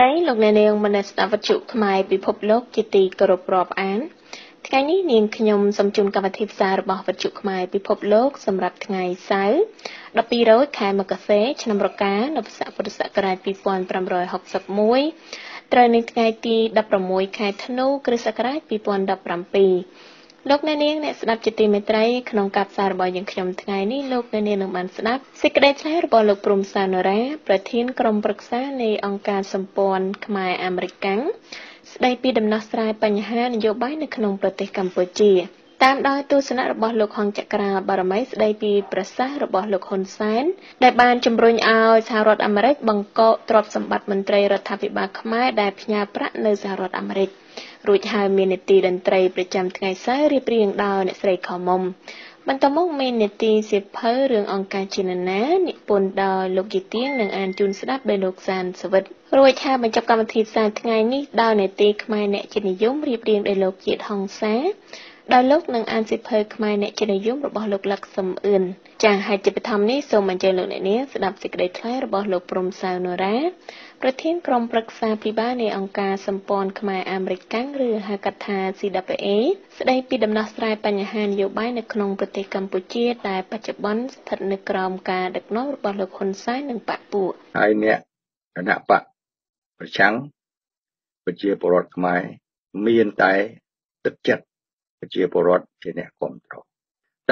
ស្តីលោកអ្នកនាងមនស្ដាប់វិទ្យុខ្មែរពិភពលោកជាទីគោរពរាប់អានថ្ងៃនេះនាងខ្ញុំសូមជូនកម្មវិធីផ្សាយរបស់វិទ្យុខ្មែរពិភពលោកសម្រាប់ថ្ងៃសៅរ៍12រោចខែមករាឆ្នាំរកានៅពុរសករាជ2561ត្រូវនៅថ្ងៃទី16ខែធ្នូគ្រិស្តសករាជ2017 លោកអ្នកនាងអ្នកស្ដាប់ជាទីមេត្រីក្នុងការផ្សាយរបស់យើងខ្ញុំថ្ងៃនេះលោកអ្នកនាងនឹងបានស្ដាប់សេចក្តីថ្លែងរបស់លោកព្រំសានរ៉ាប្រធានក្រុមប្រឹក្សានៃអង្គការសម្ព័ន្ធខ្មែរអាមេរិកាំងស្ដីពីដំណោះស្រាយបញ្ហានយោបាយនៅក្នុងប្រទេសកម្ពុជាតាមដោយទស្សនៈរបស់លោកហងចក្រាបារមីស្ដីពីប្រសាសន៍របស់លោកហ៊ុនសែនដែលបានជំរុញឲ្យសហរដ្ឋអាមេរិកបង្កកទ្រព្យសម្បត្តិមន្ត្រីរដ្ឋាភិបាលខ្មែរដែលផ្ញើប្រាក់នៅសហរដ្ឋអាមេរិក រួចហើយមាននីតិតន្ត្រីប្រចាំថ្ងៃសៅរ៍រៀបរៀងដោយអ្នកស្រីខមុំបន្តមកមាននីតិសៀវភៅរឿងអង្គការជាណានានិពន្ធដោយលោកយីទៀងនិងអានជូនស្ដាប់ដោយលោកសានសវិតរួចហើយបញ្ចប់កម្មវិធីផ្សាយថ្ងៃនេះដោយនីតិខ្មែរអ្នកជានិយមរៀបរៀងដោយលោកជាតិហងសាដោយលោកនឹងអានសិភើខ្មែរអ្នកជានិយមរបស់លោកលក្ខសំអឿនចា៎ហើយជាបឋមនេះសូមអញ្ជើញលោកអ្នកនាងស្ដាប់សេចក្តីថ្លែងរបស់លោកព្រំសៅនរ៉ា ប្រធានក្រុមប្រឹក្សាពិបាលនៃអង្គការសម្ព័ន្ធខ្មែរអាមេរិកឬហៅកាត់ថា CWA ស្ដីពីដំណោះស្រាយបញ្ហានយោបាយនៅក្នុងប្រទេសកម្ពុជាដែលបច្ចុប្បន្នស្ថិតនៅក្រោមការដឹកនាំរបស់លោកហ៊ុនសែននិងបកពួកហើយអ្នកគណៈបកប្រឆាំងប្រជាពលរដ្ឋខ្មែរមានតែទឹកចិត្តប្រជាពលរដ្ឋជាអ្នកគ្រប់គ្រង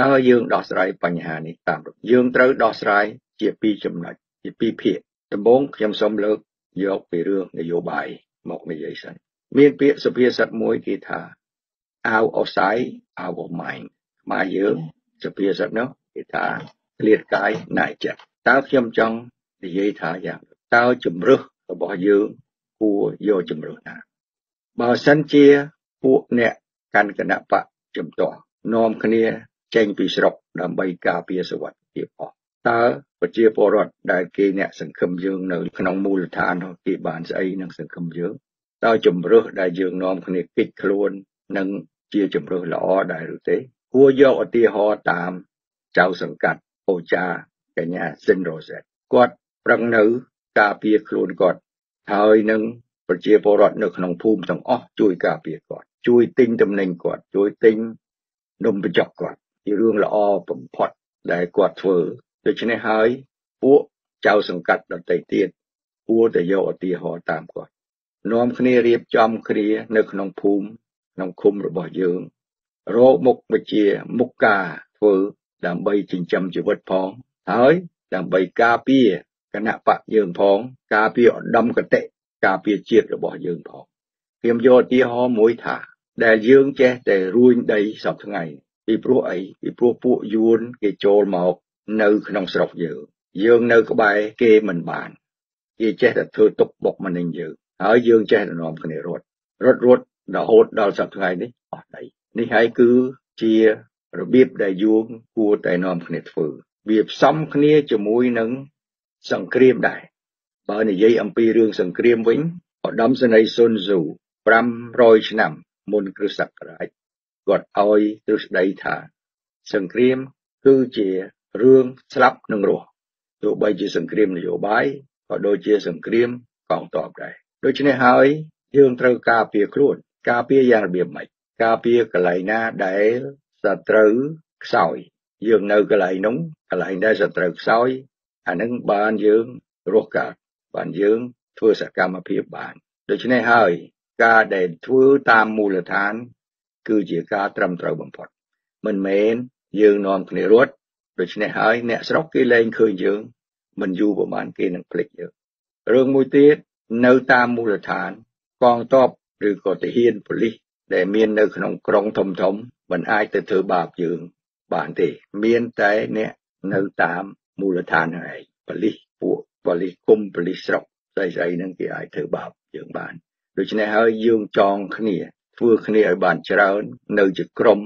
តើយើងដោះស្រាយបញ្ហានេះតាមយើងត្រូវដោះស្រាយជាពីរចំណុចជាពីរភាគដំបូងខ្ញុំសូមលើក យកពីរឿងនយោបាយមកនិយាយសិនមានពាក្យសុភាសិតមួយគេថា out of sight out of mind ខ្មែរយើងសុភាសិតនោះគេថាក្លៀតកាយណែចិត្តតើខ្ញុំចង់និយាយថាយ៉ាងតើជំរឹះរបស់យើងគួរយកជំរឹះណាបើសិនជាពួកអ្នកកាន់គណៈបកជំទាស់នាំគ្នាចេញពីស្រុកដើម្បីការពារសុវត្ថិភាពអស់ តើប្រជាពលរដ្ឋដែលគេអ្នកសង្ឃឹមយើងនៅក្នុងមូលដ្ឋាននោះគេបានស្អីនឹងសង្ឃឹមយើងតើជំរឹះដែលយើងនាំគ្នាគិតខ្លួននឹងជាជំរឹះល្អដែរឬទេគួរយកឧទាហរណ៍តាមចៅសង្កាត់អូចាកញ្ញាសិនរ៉ូសេតគាត់ប្រឹងនៅការពារខ្លួនគាត់ហើយនឹងប្រជាពលរដ្ឋនៅក្នុងភូមិទាំងអស់ជួយការពារគាត់ជួយទិញតំណែងគាត់ជួយទិញនំបញ្ចុកគាត់ជារឿងល្អបំផុតដែលគាត់ធ្វើ ដូច្នេះហើយពួកចៅសង្កាត់ដទៃទៀតគួរតែយកឧទាហរណ៍តាមគាត់នាំគ្នារៀបចំគ្នានៅក្នុងភូមិក្នុងឃុំរបស់យើងរកមុខវិជ្ជាមុខការធ្វើដើម្បីចិញ្ចឹមជីវិតផងហើយដើម្បីការពារគណៈបកយើងផង ការពារឧត្តមកតិការពារជាតិរបស់យើងផងខ្ញុំយកឧទាហរណ៍មួយថា ដែលយើងចេះតែរួញដីសពថ្ងៃពីព្រោះអីពីព្រោះពួកយួនគេចូលមក នៅក្នុងស្រុកយើងយើងនៅក្បែរគេមិនបានគេចេះតែធ្វើទុកបុកម្នេញយើងហើយយើងចេះតែនាំគ្នារត់រត់រត់រហូតដល់សប្តាហ៍ថ្ងៃនេះអស់ដីនេះហើយគឺជារបៀបដែលយួនគួរតែនាំគ្នាធ្វើវាផ្សំគ្នាជាមួយនឹងសង្គ្រាមដែរបើនិយាយអំពីរឿងសង្គ្រាមវិញឧត្តមសេនីយ៍ស៊ុនស៊ូ500ឆ្នាំមុនគ្រិស្តសករាជគាត់ឲ្យទ្រឹស្ដីថាសង្គ្រាមគឺជា រឿងស្លាប់និងរស់ទោះបីជាសង្គ្រាមនយោបាយក៏ដូចជាសង្គ្រាមកងទ័ពដែរដូច្នេះហើយយើងត្រូវការពារខ្លួន ការពារយ៉ាងរបៀបម៉េចការពារកន្លែងណាដែលសត្រូវខ្សោយ យើងនៅកន្លែងនោះកន្លែងដែលសត្រូវខ្សោយអានឹងបានយើងរស់កើតបានយើងធ្វើសកម្មភាពបានដូច្នេះហើយការដែលធ្វើតាមមូលដ្ឋាន គឺជាការត្រឹមត្រូវបំផុតមិនមែនយើងនាំគ្នារត់ ដូច្នេះហើយអ្នកស្រុកគេលែងឃើញយើងមិនយូរប្រហែលគេនឹងភ្លេចយើងរឿងមួយទៀតនៅតាមមូលដ្ឋានកងទ័ពឬក៏ទាហានប៉ូលីសដែលមាននៅក្នុងក្រុងធំធំមិនអាចទៅធ្វើបាបយើងបានទេមានតែអ្នកនៅតាមមូលដ្ឋានហើយប៉ូលីសពួកប៉ូលីសគុំប៉ូលីសស្រុកស្អីស្អីហ្នឹងគេអាចធ្វើបាបយើងបានដូច្នេះហើយយើងចងគ្នាធ្វើគ្នាឲ្យបានច្រើននៅជាក្រុម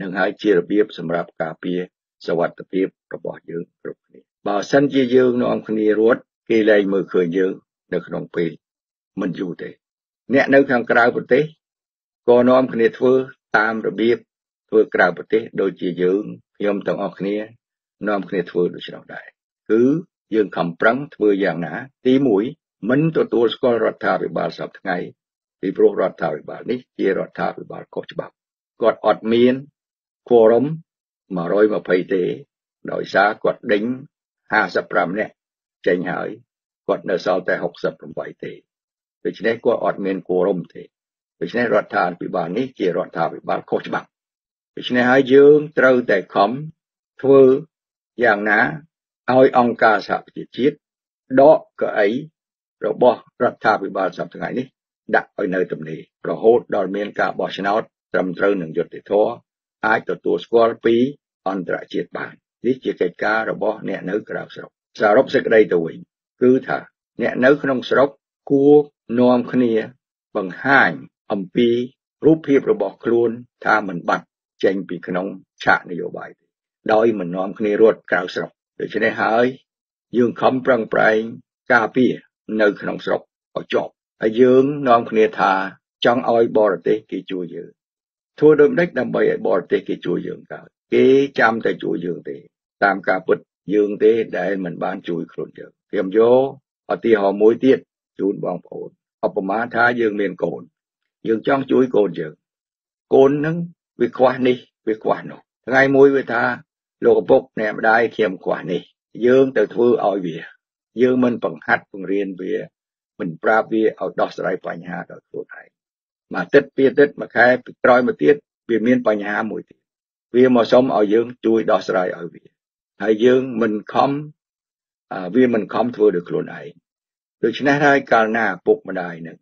នឹងហើយជារបៀបសម្រាប់ការពារ សวัสดิភាពរបស់យើងគ្រប់គ្នាបើសិនជាយើងនាំគ្នារត់គេលែងមើលឃើញយើងនៅក្នុងពេលមិនយូរទេអ្នកនៅខាងក្រៅប្រទេសក៏នាំគ្នាធ្វើតាមរបៀបធ្វើក្រៅប្រទេសដូចជាយើងខ្ញុំទាំងអស់គ្នានាំគ្នាធ្វើដូច្នោះដែរគឺយើងខំប្រឹងធ្វើយ៉ាងណាទី1 មិនទទួលស្គាល់រដ្ឋាភិបាលសពថ្ងៃពីព្រោះរដ្ឋាភិបាលនេះជារដ្ឋាភិបាលខុសច្បាប់គាត់អត់មានគោរម 120ទេដោយសារគាត់ដេញ55នាក់ចេញហើយគាត់នៅសល់តែ68ទេដូច្នេះគាត់អត់មានគោរមទេដូច្នេះរដ្ឋាភិបាលនេះជារដ្ឋាភិបាលខុសច្បាប់ដូច្នេះហើយយើងត្រូវតែខំធ្វើយ៉ាងណាឲ្យអង្គការសហប្រជាជាតិដកកៅអីរបស់រដ្ឋាភិបាលសប្តាហ៍នេះដាក់ឲ្យនៅទំនេររហូតដល់មានការបោះឆ្នោតត្រឹមត្រូវនឹងយុត្តិធម៌ អាចទទួលស្គាល់ពីអន្តរជាតិបាននេះជាកិច្ចការរបស់អ្នកនៅក្រៅស្រុកសរុបសេចក្តីទៅវិញគឺថាអ្នកនៅក្នុងស្រុកគួរនាំគ្នាបង្ហាញអំពីរូបភាពរបស់ខ្លួនថាមិនបាត់ចេញពីក្នុងឆាកនយោបាយទេដោយមិននាំគ្នារត់ក្រៅស្រុកដូច្នេះហើយយើងខំប្រឹងប្រែងការពារនៅក្នុងស្រុកឲ្យជាប់ហើយយើងនាំគ្នាថាចង់ឲ្យបរទេសគេជួយយើង ធ្វើដូចម្ដេចដើម្បីឲ្យបរទេសគេជួយយើងកើតគេចាំតែជួយយើងទេ តាមការពិតយើងទេដែលមិនបានជួយខ្លួនយើងខ្ញុំយកឧទាហរណ៍មួយទៀតជូនបងប្អូនឧបមាថាយើងមានកូន យើងចង់ជួយកូនយើងកូននឹងវាខ្វះនេះវាខ្វះនោះថ្ងៃមួយវាថាលោកឪពុកអ្នកម្ដាយខ្ញុំខ្វះនេះ យើងទៅធ្វើឲ្យវា យើងមិនបង្ហាត់បង្រៀនវាមិនប្រាប់វាឲ្យដោះស្រាយបញ្ហាដោយខ្លួនឯង មួយអាទិត្យពីរអាទិត្យមួយខែក្រោយមកទៀតវាមានបញ្ហាមួយទៀតវាមកសុំឲ្យយើងជួយដោះស្រាយឲ្យវាហើយយើងមិនខំវាមិនខំធ្វើដោយខ្លួនឯងដូច្នេះហើយកាលណាពុកម្ដាយនឹង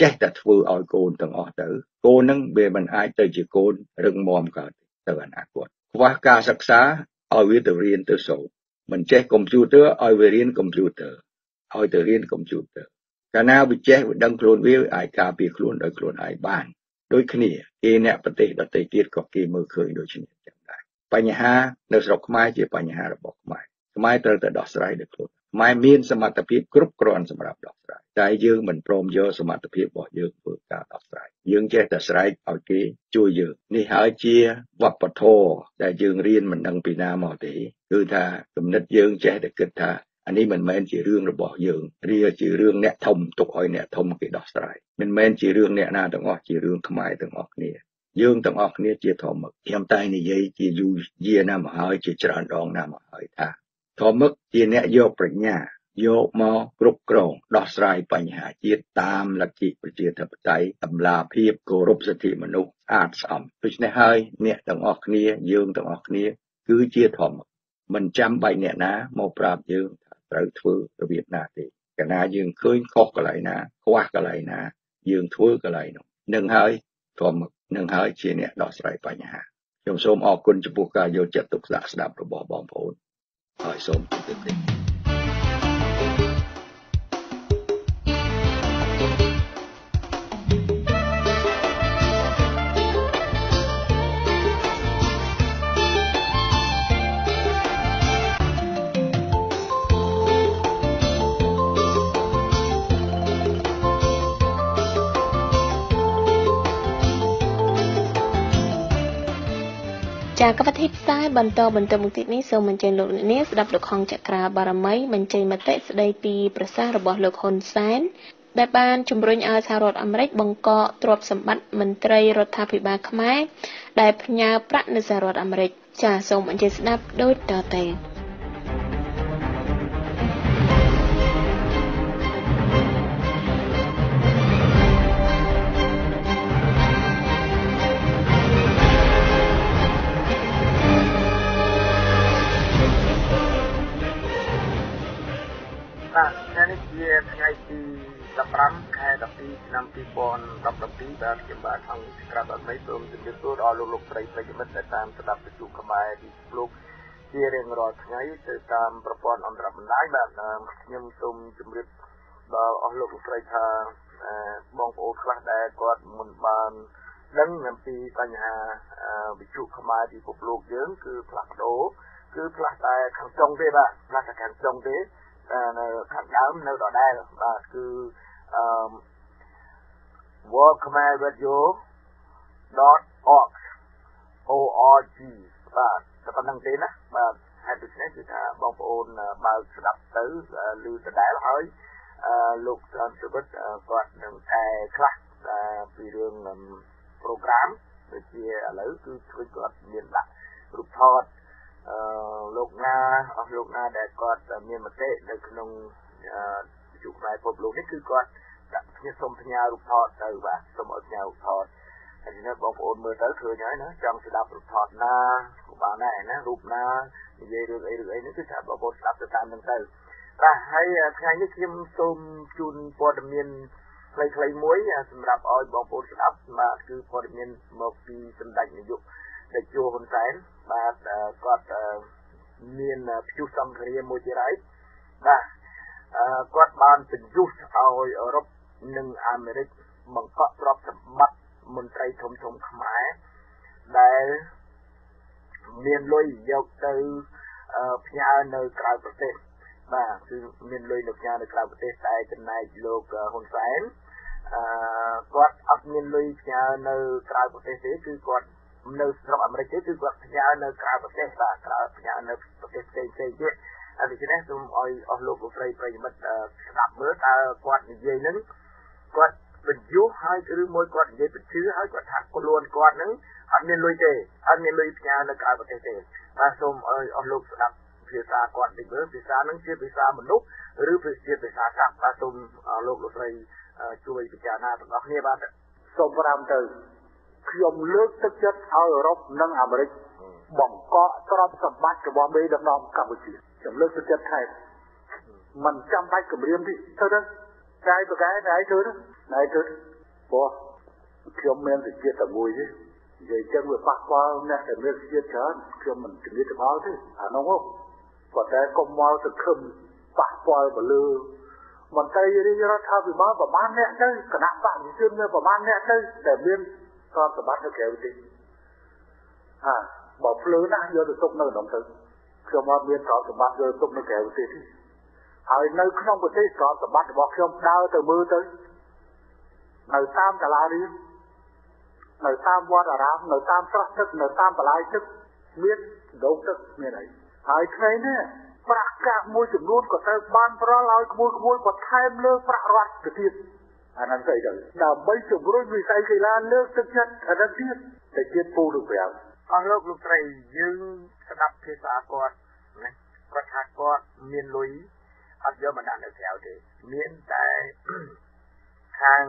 ចេះតែធ្វើឲ្យកូនទាំងអស់ទៅកូននឹងវាមិនអាចទៅជាកូនរឹងមាំកើតទៅអនាគតខ្វះការសិក្សាឲ្យវាទៅរៀនទៅសូត្រមិនចេះកុំព្យូទ័រឲ្យវារៀនកុំព្យូទ័រឲ្យទៅរៀនកុំព្យូទ័រ កាលណាវាចេះវាដឹងខ្លួនវាអាចការពារខ្លួនដោយខ្លួនឯងបានដូចគ្នាគេអ្នកប្រទេសដទៃទៀតក៏គេមើលឃើញដូចគ្នាចឹងដែរបញ្ហានៅស្រុកខ្មែរជាបញ្ហារបស់ខ្មែរខ្មែរត្រូវតែដោះស្រាយដោយខ្លួនខ្មែរមានសមត្ថភាពគ្រប់គ្រាន់សម្រាប់ដោះស្រាយតែយើងមិនព្រមយកសមត្ថភាពរបស់យើងធ្វើការដោះស្រាយយើងចេះតែស្រែកឲ្យគេជួយយើងនេះហើយជាវប្បធម៌ដែលយើងរៀនមិនដឹងពីណាមកទេគឺថាគំនិតយើងចេះតែគិតថា អានេះមិនមែនជារឿងរបស់យើងរាជារឿងអ្នកធំទុកឲ្យអ្នកធំគេដោះស្រាយមិនមែនជារឿងអ្នកណាទាំងអស់ជារឿងខ្មែរទាំងអស់គ្នាយើងទាំងអស់គ្នាជាធម្មខ្ញុំតែនិយាយជាយូរយារណាស់មកហើយជាច្រើនដងណាស់មកហើយថាធម្មជាអ្នកយកប្រាជ្ញាយកមកគ្រប់គ្រងដោះស្រាយបញ្ហាជាតិតាមលទ្ធិប្រជាធិបតេយ្យតម្លាភាពគោរពសិទ្ធិមនុស្សស្អាតស្អំដូច្នេះហើយអ្នកទាំងអស់គ្នាយើងទាំងអស់គ្នាគឺជាធម្មមិនចាំបាច់អ្នកណាមកប្រាប់យើងថា ត្រូវធ្វើរបៀបណាទេកាលណាយើងឃើញខុសកន្លែងណាខ្វះកន្លែងណា យើងធ្វើកន្លែងនោះនឹងហើយធម្មនឹងហើយជាអ្នកដោះស្រាយបញ្ហាខ្ញុំសូមអរគុណចំពោះការយកចិត្តទុកដាក់ស្ដាប់របស់បងប្អូនហើយសូមជម្រាបលា ចាកម្មវិធីផ្សាយបន្តបន្តមកទៀតនេះសូមអញ្ជើញលោកអ្នកនាងស្ដាប់លោកខងចក្រាបារមីបញ្ចេញមតិស្ដីពីប្រសាសន៍របស់លោកហ៊ុនសែនដែលបានជំរុញឲ្យសហរដ្ឋអាមេរិកបង្កកទ្រព្យសម្បត្តិមន្ត្រីរដ្ឋាភិបាលខ្មែរដែលផ្ញើប្រាក់នៅសហរដ្ឋអាមេរិកចាសូមអញ្ជើញស្ដាប់ដូចតទៅ 2017ដែលខ្ញុំបាទអង្គក្រាបអរគុណសូមជម្រាបសួរដល់លោកលោកស្រីប្រិយមិត្តដែលតាមស្ដាប់វិទ្យុខ្មែរពីលោកជារៀងរាល់ថ្ងៃទៅតាមប្រព័ន្ធអន្តរបណ្ដាញបាទខ្ញុំសូមជម្រាបដល់អស់លោកលោកស្រីថាបងប្អូនខ្លះដែលគាត់មិនបានដឹងអំពីបញ្ហាវិទ្យុខ្មែរពិភពលោកយើងគឺផ្លាស់ប្ដូរគឺផ្លាស់តែខាងចុងទេបាទផ្លាស់តែខាងចុងទេនៅខាងដើមនៅដដែលបាទគឺអឺ worldcommaradio.org org បាទតែប៉ុណ្្នឹងទេណាបាទហើយដូច្នេះគឺថាបងប្អូនបើកស្ដាប់ទៅឮដដែលហើយអឺលោកសន្តិវិទ្យាគាត់នឹងថែខ្លះពីរឿងប្រូក្រាមដូចជាឥឡូវគឺឃើញគាត់មានដាក់រូបថតអឺលោកណាអស់លោកណាដែលគាត់មានមតិនៅក្នុងយុគខ្មែរពិភពលោកនេះគឺគាត់ ដាក់ខ្ញុំសូមផ្ញើរូបថតទៅបាទសូមឲ្យផ្ញើរូបថតហើយនេះបងប្អូនមើលទៅឃើញហើយណាចង់ស្ដាប់រូបថតណាក៏បានដែរណារូបណានិយាយរឿងអីរឿងអីនេះគឺថាបងប្អូនស្ដាប់ទៅតាមនឹងទៅបាទហើយថ្ងៃនេះខ្ញុំសូមជូនព័ត៌មានខ្លីៗមួយសម្រាប់ឲ្យបងប្អូនស្ដាប់បាទគឺព័ត៌មានមកពីសម្ដេចនាយកតេជោហ៊ុនសែនបាទគាត់មានព្យុះសង្គ្រាមមួយទៀតហើយបាទគាត់បានបញ្យុះឲ្យអឺរ៉ុប និងអាមេរិកបង្កក់ទ្រព្យសម្បត្តិមន្ត្រីធំធំខ្មែរដែលមានលុយយកទៅផ្ញើនៅក្រៅប្រទេសបាទគឺមានលុយនៅផ្ញើនៅក្រៅប្រទេសតែចំណែកលោកហ៊ុនសែនអឺគាត់អត់មានលុយផ្ញើនៅក្រៅប្រទេសទេគឺគាត់នៅស្រុកអាមេរិកទេគឺគាត់ផ្ញើនៅក្រៅប្រទេសបាទក្រៅផ្ញើនៅប្រទេសផ្សេងផ្សេងទៀតហើយដូច្នេះសូមឲ្យអស់លោកលោកស្រីប្រិយមិត្តស្ដាប់មើលតើគាត់និយាយនឹង គាត់បញ្យុះហើយឬមួយគាត់និយាយបញ្ជឿហើយគាត់ថាខ្លួនគាត់នឹងអត់មានលុយទេអត់មានលុយផ្ញើនៅក្រៅប្រទេសទេបាទសូមឲ្យអស់លោកស្ដាប់ភាសាគាត់តិចមើលភាសានឹងជាភាសាមនុស្សឬជាភាសាសត្វបាទសូមលោកលោកស្រីជួយពិចារណាទាំងអស់គ្នាបាទសូមប្រាំទៅខ្ញុំលើកទឹកចិត្តឲ្យអឺរ៉ុបនិងអាមេរិកបង្កក់ទ្រព្យសម្បត្តិរបស់មេដឹកនាំកម្ពុជាខ្ញុំលើកទឹកចិត្តថែមมันចាំបាច់គម្រាមទេទៅទៅ កាយប្រកែណៃទៅណៃទៅព្រោះខ្ញុំមានវិជាតែមួយទេនិយាយចឹងវាប៉ះពាល់អ្នកដែលមានវិជាច្រើនខ្ញុំមិនជំនាញទៅមកទេអានោះគាត់តែកុំមកទៅខឹមប៉ះពាល់ទៅលើមន្ត្រីរាជរដ្ឋាភិបាលប្រមាណអ្នកទៅគណៈបកប្រជាជននៅប្រមាណអ្នកទៅតែមានទ្រព្យសម្បត្តិនៅក្រៅប្រទេសហាបើភ្លើណាស់យកទៅទុកនៅក្នុងទៅខ្ញុំអត់មានទ្រព្យសម្បត្តិយកទុកនៅក្រៅប្រទេសទេ ហើយនៅក្នុងប្រទេសទ្រព្យសម្បត្តិរបស់ខ្ញុំដើរទៅមើលទៅនៅតាមកាឡារៀននៅតាមវត្តអារាមនៅតាមស្រះទឹកនៅតាមបលាយទឹកមានដងទឹកមានអីហើយថ្ងៃនេះប្រាក់កាក់មួយចំនួនក៏ត្រូវបានប្រល់ឲ្យក្មួយក្មួយបន្ថែមលើប្រាក់រដ្ឋទៅទៀតអាហ្នឹងស្អីទៅដើម្បីជំរុញវិស័យកីឡាលើកទឹកចិត្តអាហ្នឹងទៀតតែទៀតពូនឹងប្រាំអស់លោកលោកស្រីយើងស្ដាប់ភាសាគាត់ណាគាត់ថាគាត់មានលុយ អត់យកមកដាក់នៅក្រៅទេមានតែខាង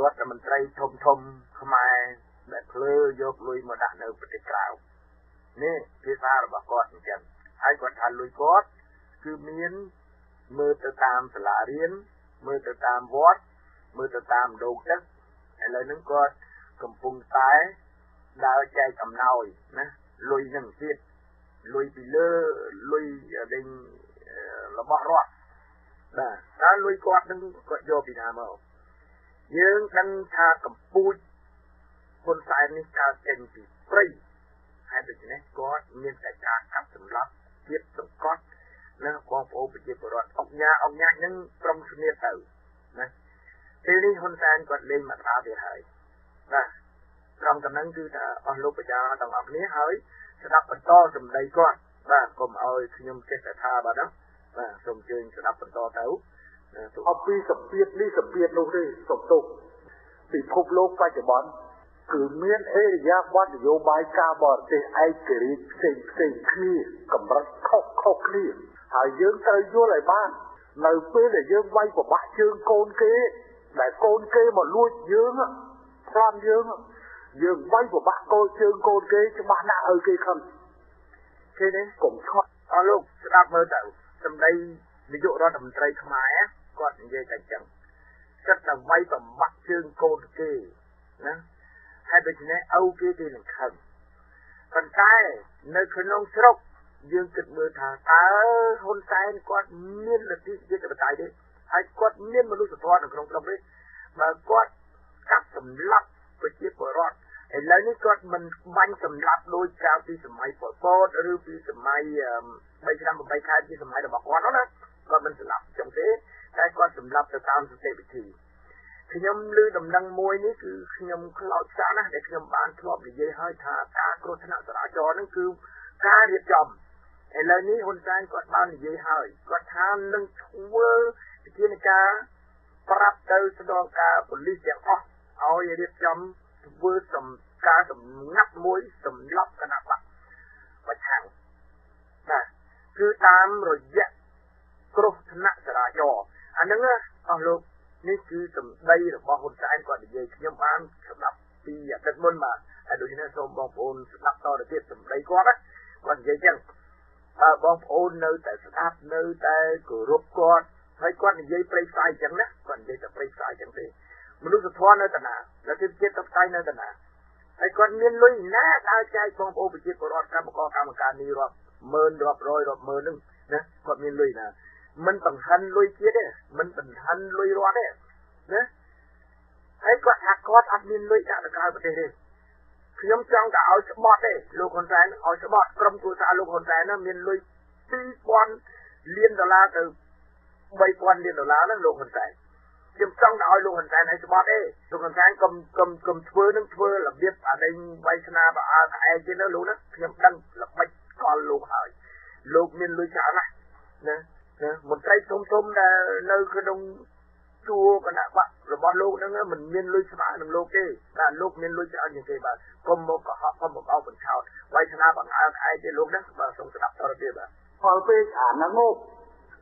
រដ្ឋមន្ត្រីធំធំខ្មែរដែលភ្លើយកលុយមកដាក់នៅប្រទេសក្រៅនេះភាសារបស់គាត់អញ្ចឹងហើយគាត់ថាលុយគាត់គឺមានមើលទៅតាមសាលារៀនមើលទៅតាមវត្តមើលទៅតាមដងទឹកឥឡូវហ្នឹងគាត់កំពុងតែដើរចែកអំណោយណាលុយនឹងទៀតលុយពីលើលុយដេញ របស់រដ្ឋបាទតើលុយគាត់នឹងគាត់យកពីណាមកយើងដឹងថាកម្ពុជាហ៊ុនសែននេះកើតចេញពីព្រៃហើយដូច្នេះគាត់មានតែការកាប់សម្លាប់ទៀតសង្កត់នៅបងប្អូនប្រជាពលរដ្ឋអុកញ៉ាអុកញ៉ានឹងក្រុមស្នៀតទៅណាពេលនេះហ៊ុនសែនគាត់លេងមកដល់ទៀតហើយណាត្រង់តំណឹងគឺថាអស់លោកប្រជាទាំងអស់គ្នាហើយស្ដាប់បន្តសម្ដីគាត់បាទកុំឲ្យខ្ញុំចេះតែថាបាទណា បាទសូមអញ្ជើញស្ដាប់បន្តទៅអត់ពីសម្ពាធនេះសម្ពាធនោះទេសុំទុកពិភពលោកបច្ចុប្បន្នគឺមានអេរយាប័តនយោបាយការបរទេសឯករាជ្យផ្សេងផ្សេងគ្នាកម្រិតខុសខុសគ្នាហើយយើងត្រូវយល់ឲ្យបាន នៅពេលដែលយើងវាយប្របាក់ជើងកូនគេដែលកូនគេមកលួចយើងផ្លាំយើងយើងវាយប្របាក់កូនជើងកូនគេច្បាស់ណាស់ឲ្យគេខឹងគេនេះកុំឆត់អស់លោកស្ដាប់មើលទៅ សម្ដីនាយករដ្ឋមន្ត្រីខ្មែរគាត់និយាយតែចឹងចិត្តតែវាយប្របាក់ជើងកូនគេណាហើយដូច្នេះឪគេគេនឹងខឹងប៉ុន្តែនៅក្នុងស្រុកយើងគិតមើលថាតើហ៊ុនសែនគាត់មានលទ្ធិជាតិបតៃទេហើយគាត់មានមនុស្សធម៌នៅក្នុងស្រុកទេបើគាត់កាប់សម្លាប់ប្រជាពលរដ្ឋ ឥឡូវនេះគាត់មិនបាញ់សម្លាប់ដោយក្រៅពីសម័យប៉ុលពតឬពីសម័យ3ឆ្នាំ8ខែពីសម័យរបស់គាត់ណាគាត់មិនសម្លាប់ចឹងទេតែគាត់សម្លាប់ទៅតាមសតិវិធីខ្ញុំឮដំណឹងមួយនេះគឺខ្ញុំខ្លោចសាណាស់ដែលខ្ញុំបានធ្លាប់និយាយឲ្យថាការគ្រោះថ្នាក់ចរាចរណ៍ហ្នឹងគឺការរៀបចំឥឡូវនេះហ៊ុនសែនគាត់បាននិយាយហើយគាត់ថានឹងធ្វើវិធានការប្រាប់ទៅស្នងការប៉ូលីសទាំងអស់ឲ្យរៀបចំ ធ្វើសំការសម្ងាត់មួយសម្រាប់គណៈបកប្រឆាំងណាគឺតាមរយៈគ្រោះថ្នាក់ចរាចរណ៍អាហ្នឹងអស់លោកនេះគឺសម្ដីរបស់ហ៊ុនសែនគាត់និយាយខ្ញុំបានស្ដាប់ពីអាទិត្យមុនបាទហើយដូច្នេះសូមបងប្អូនស្ដាប់តទៅទៀតសម្ដីគាត់ណាគាត់និយាយចឹងអើបងប្អូននៅតែស្ដាប់នៅតែគោរពគាត់ហើយគាត់និយាយប្រេកផ្សាយចឹងណាគាត់និយាយតែប្រេកផ្សាយចឹងទេ មនុស្សធម៌នៅតាណានៅទីជាតិទៅផ្សាយនៅតាណាហើយគាត់មានលុយណាដើរចែកបងប្អូនប្រជាពលរដ្ឋកម្មករកម្មការនេះរាប់ម៉ឺនរាប់រយរាប់ម៉ឺនហ្នឹងណាគាត់មានលុយណាមិនបង្ហាញលុយទៀតទេមិនបង្ហាញលុយរត់ទេណាហើយគាត់ថាគាត់អត់មានលុយដាក់ទៅក្រៅប្រទេសទេខ្ញុំចង់តែឲ្យស្បត់ទេលោកហ៊ុនសែនឲ្យស្បត់ក្រុមគ្រួសារលោកហ៊ុនសែនហ្នឹងមានលុយ2000លានដុល្លារទៅ3000លានដុល្លារហ្នឹងលោកហ៊ុនសែន ខ្ញុំចង់តែឲ្យលោកហ៊ុនសែនឲ្យស្បត់ទេលោកហ៊ុនសែនកុំកុំកុំធ្វើនឹងធ្វើរបៀបអានេះវាយស្នាបើអើឯងទេណាលោកណាខ្ញុំដឹងល្បិចកលលោកហើយលោកមានលុយច្រើនណាស់ណាណាមន្ត្រីធំធំដែលនៅក្នុងជួគណៈបករបស់លោកហ្នឹងមិនមានលុយស្មើនឹងលោកទេតែលោកមានលុយច្រើនជាងគេបាទកុំមកកុហកកុំមកអោបបញ្ឆោតវាយឆ្នាបង្អើឯងទេលោកហ្នឹងបាទសូមស្ដាប់តទៅទៀតបាទហើយពេកអាហ្នឹងមក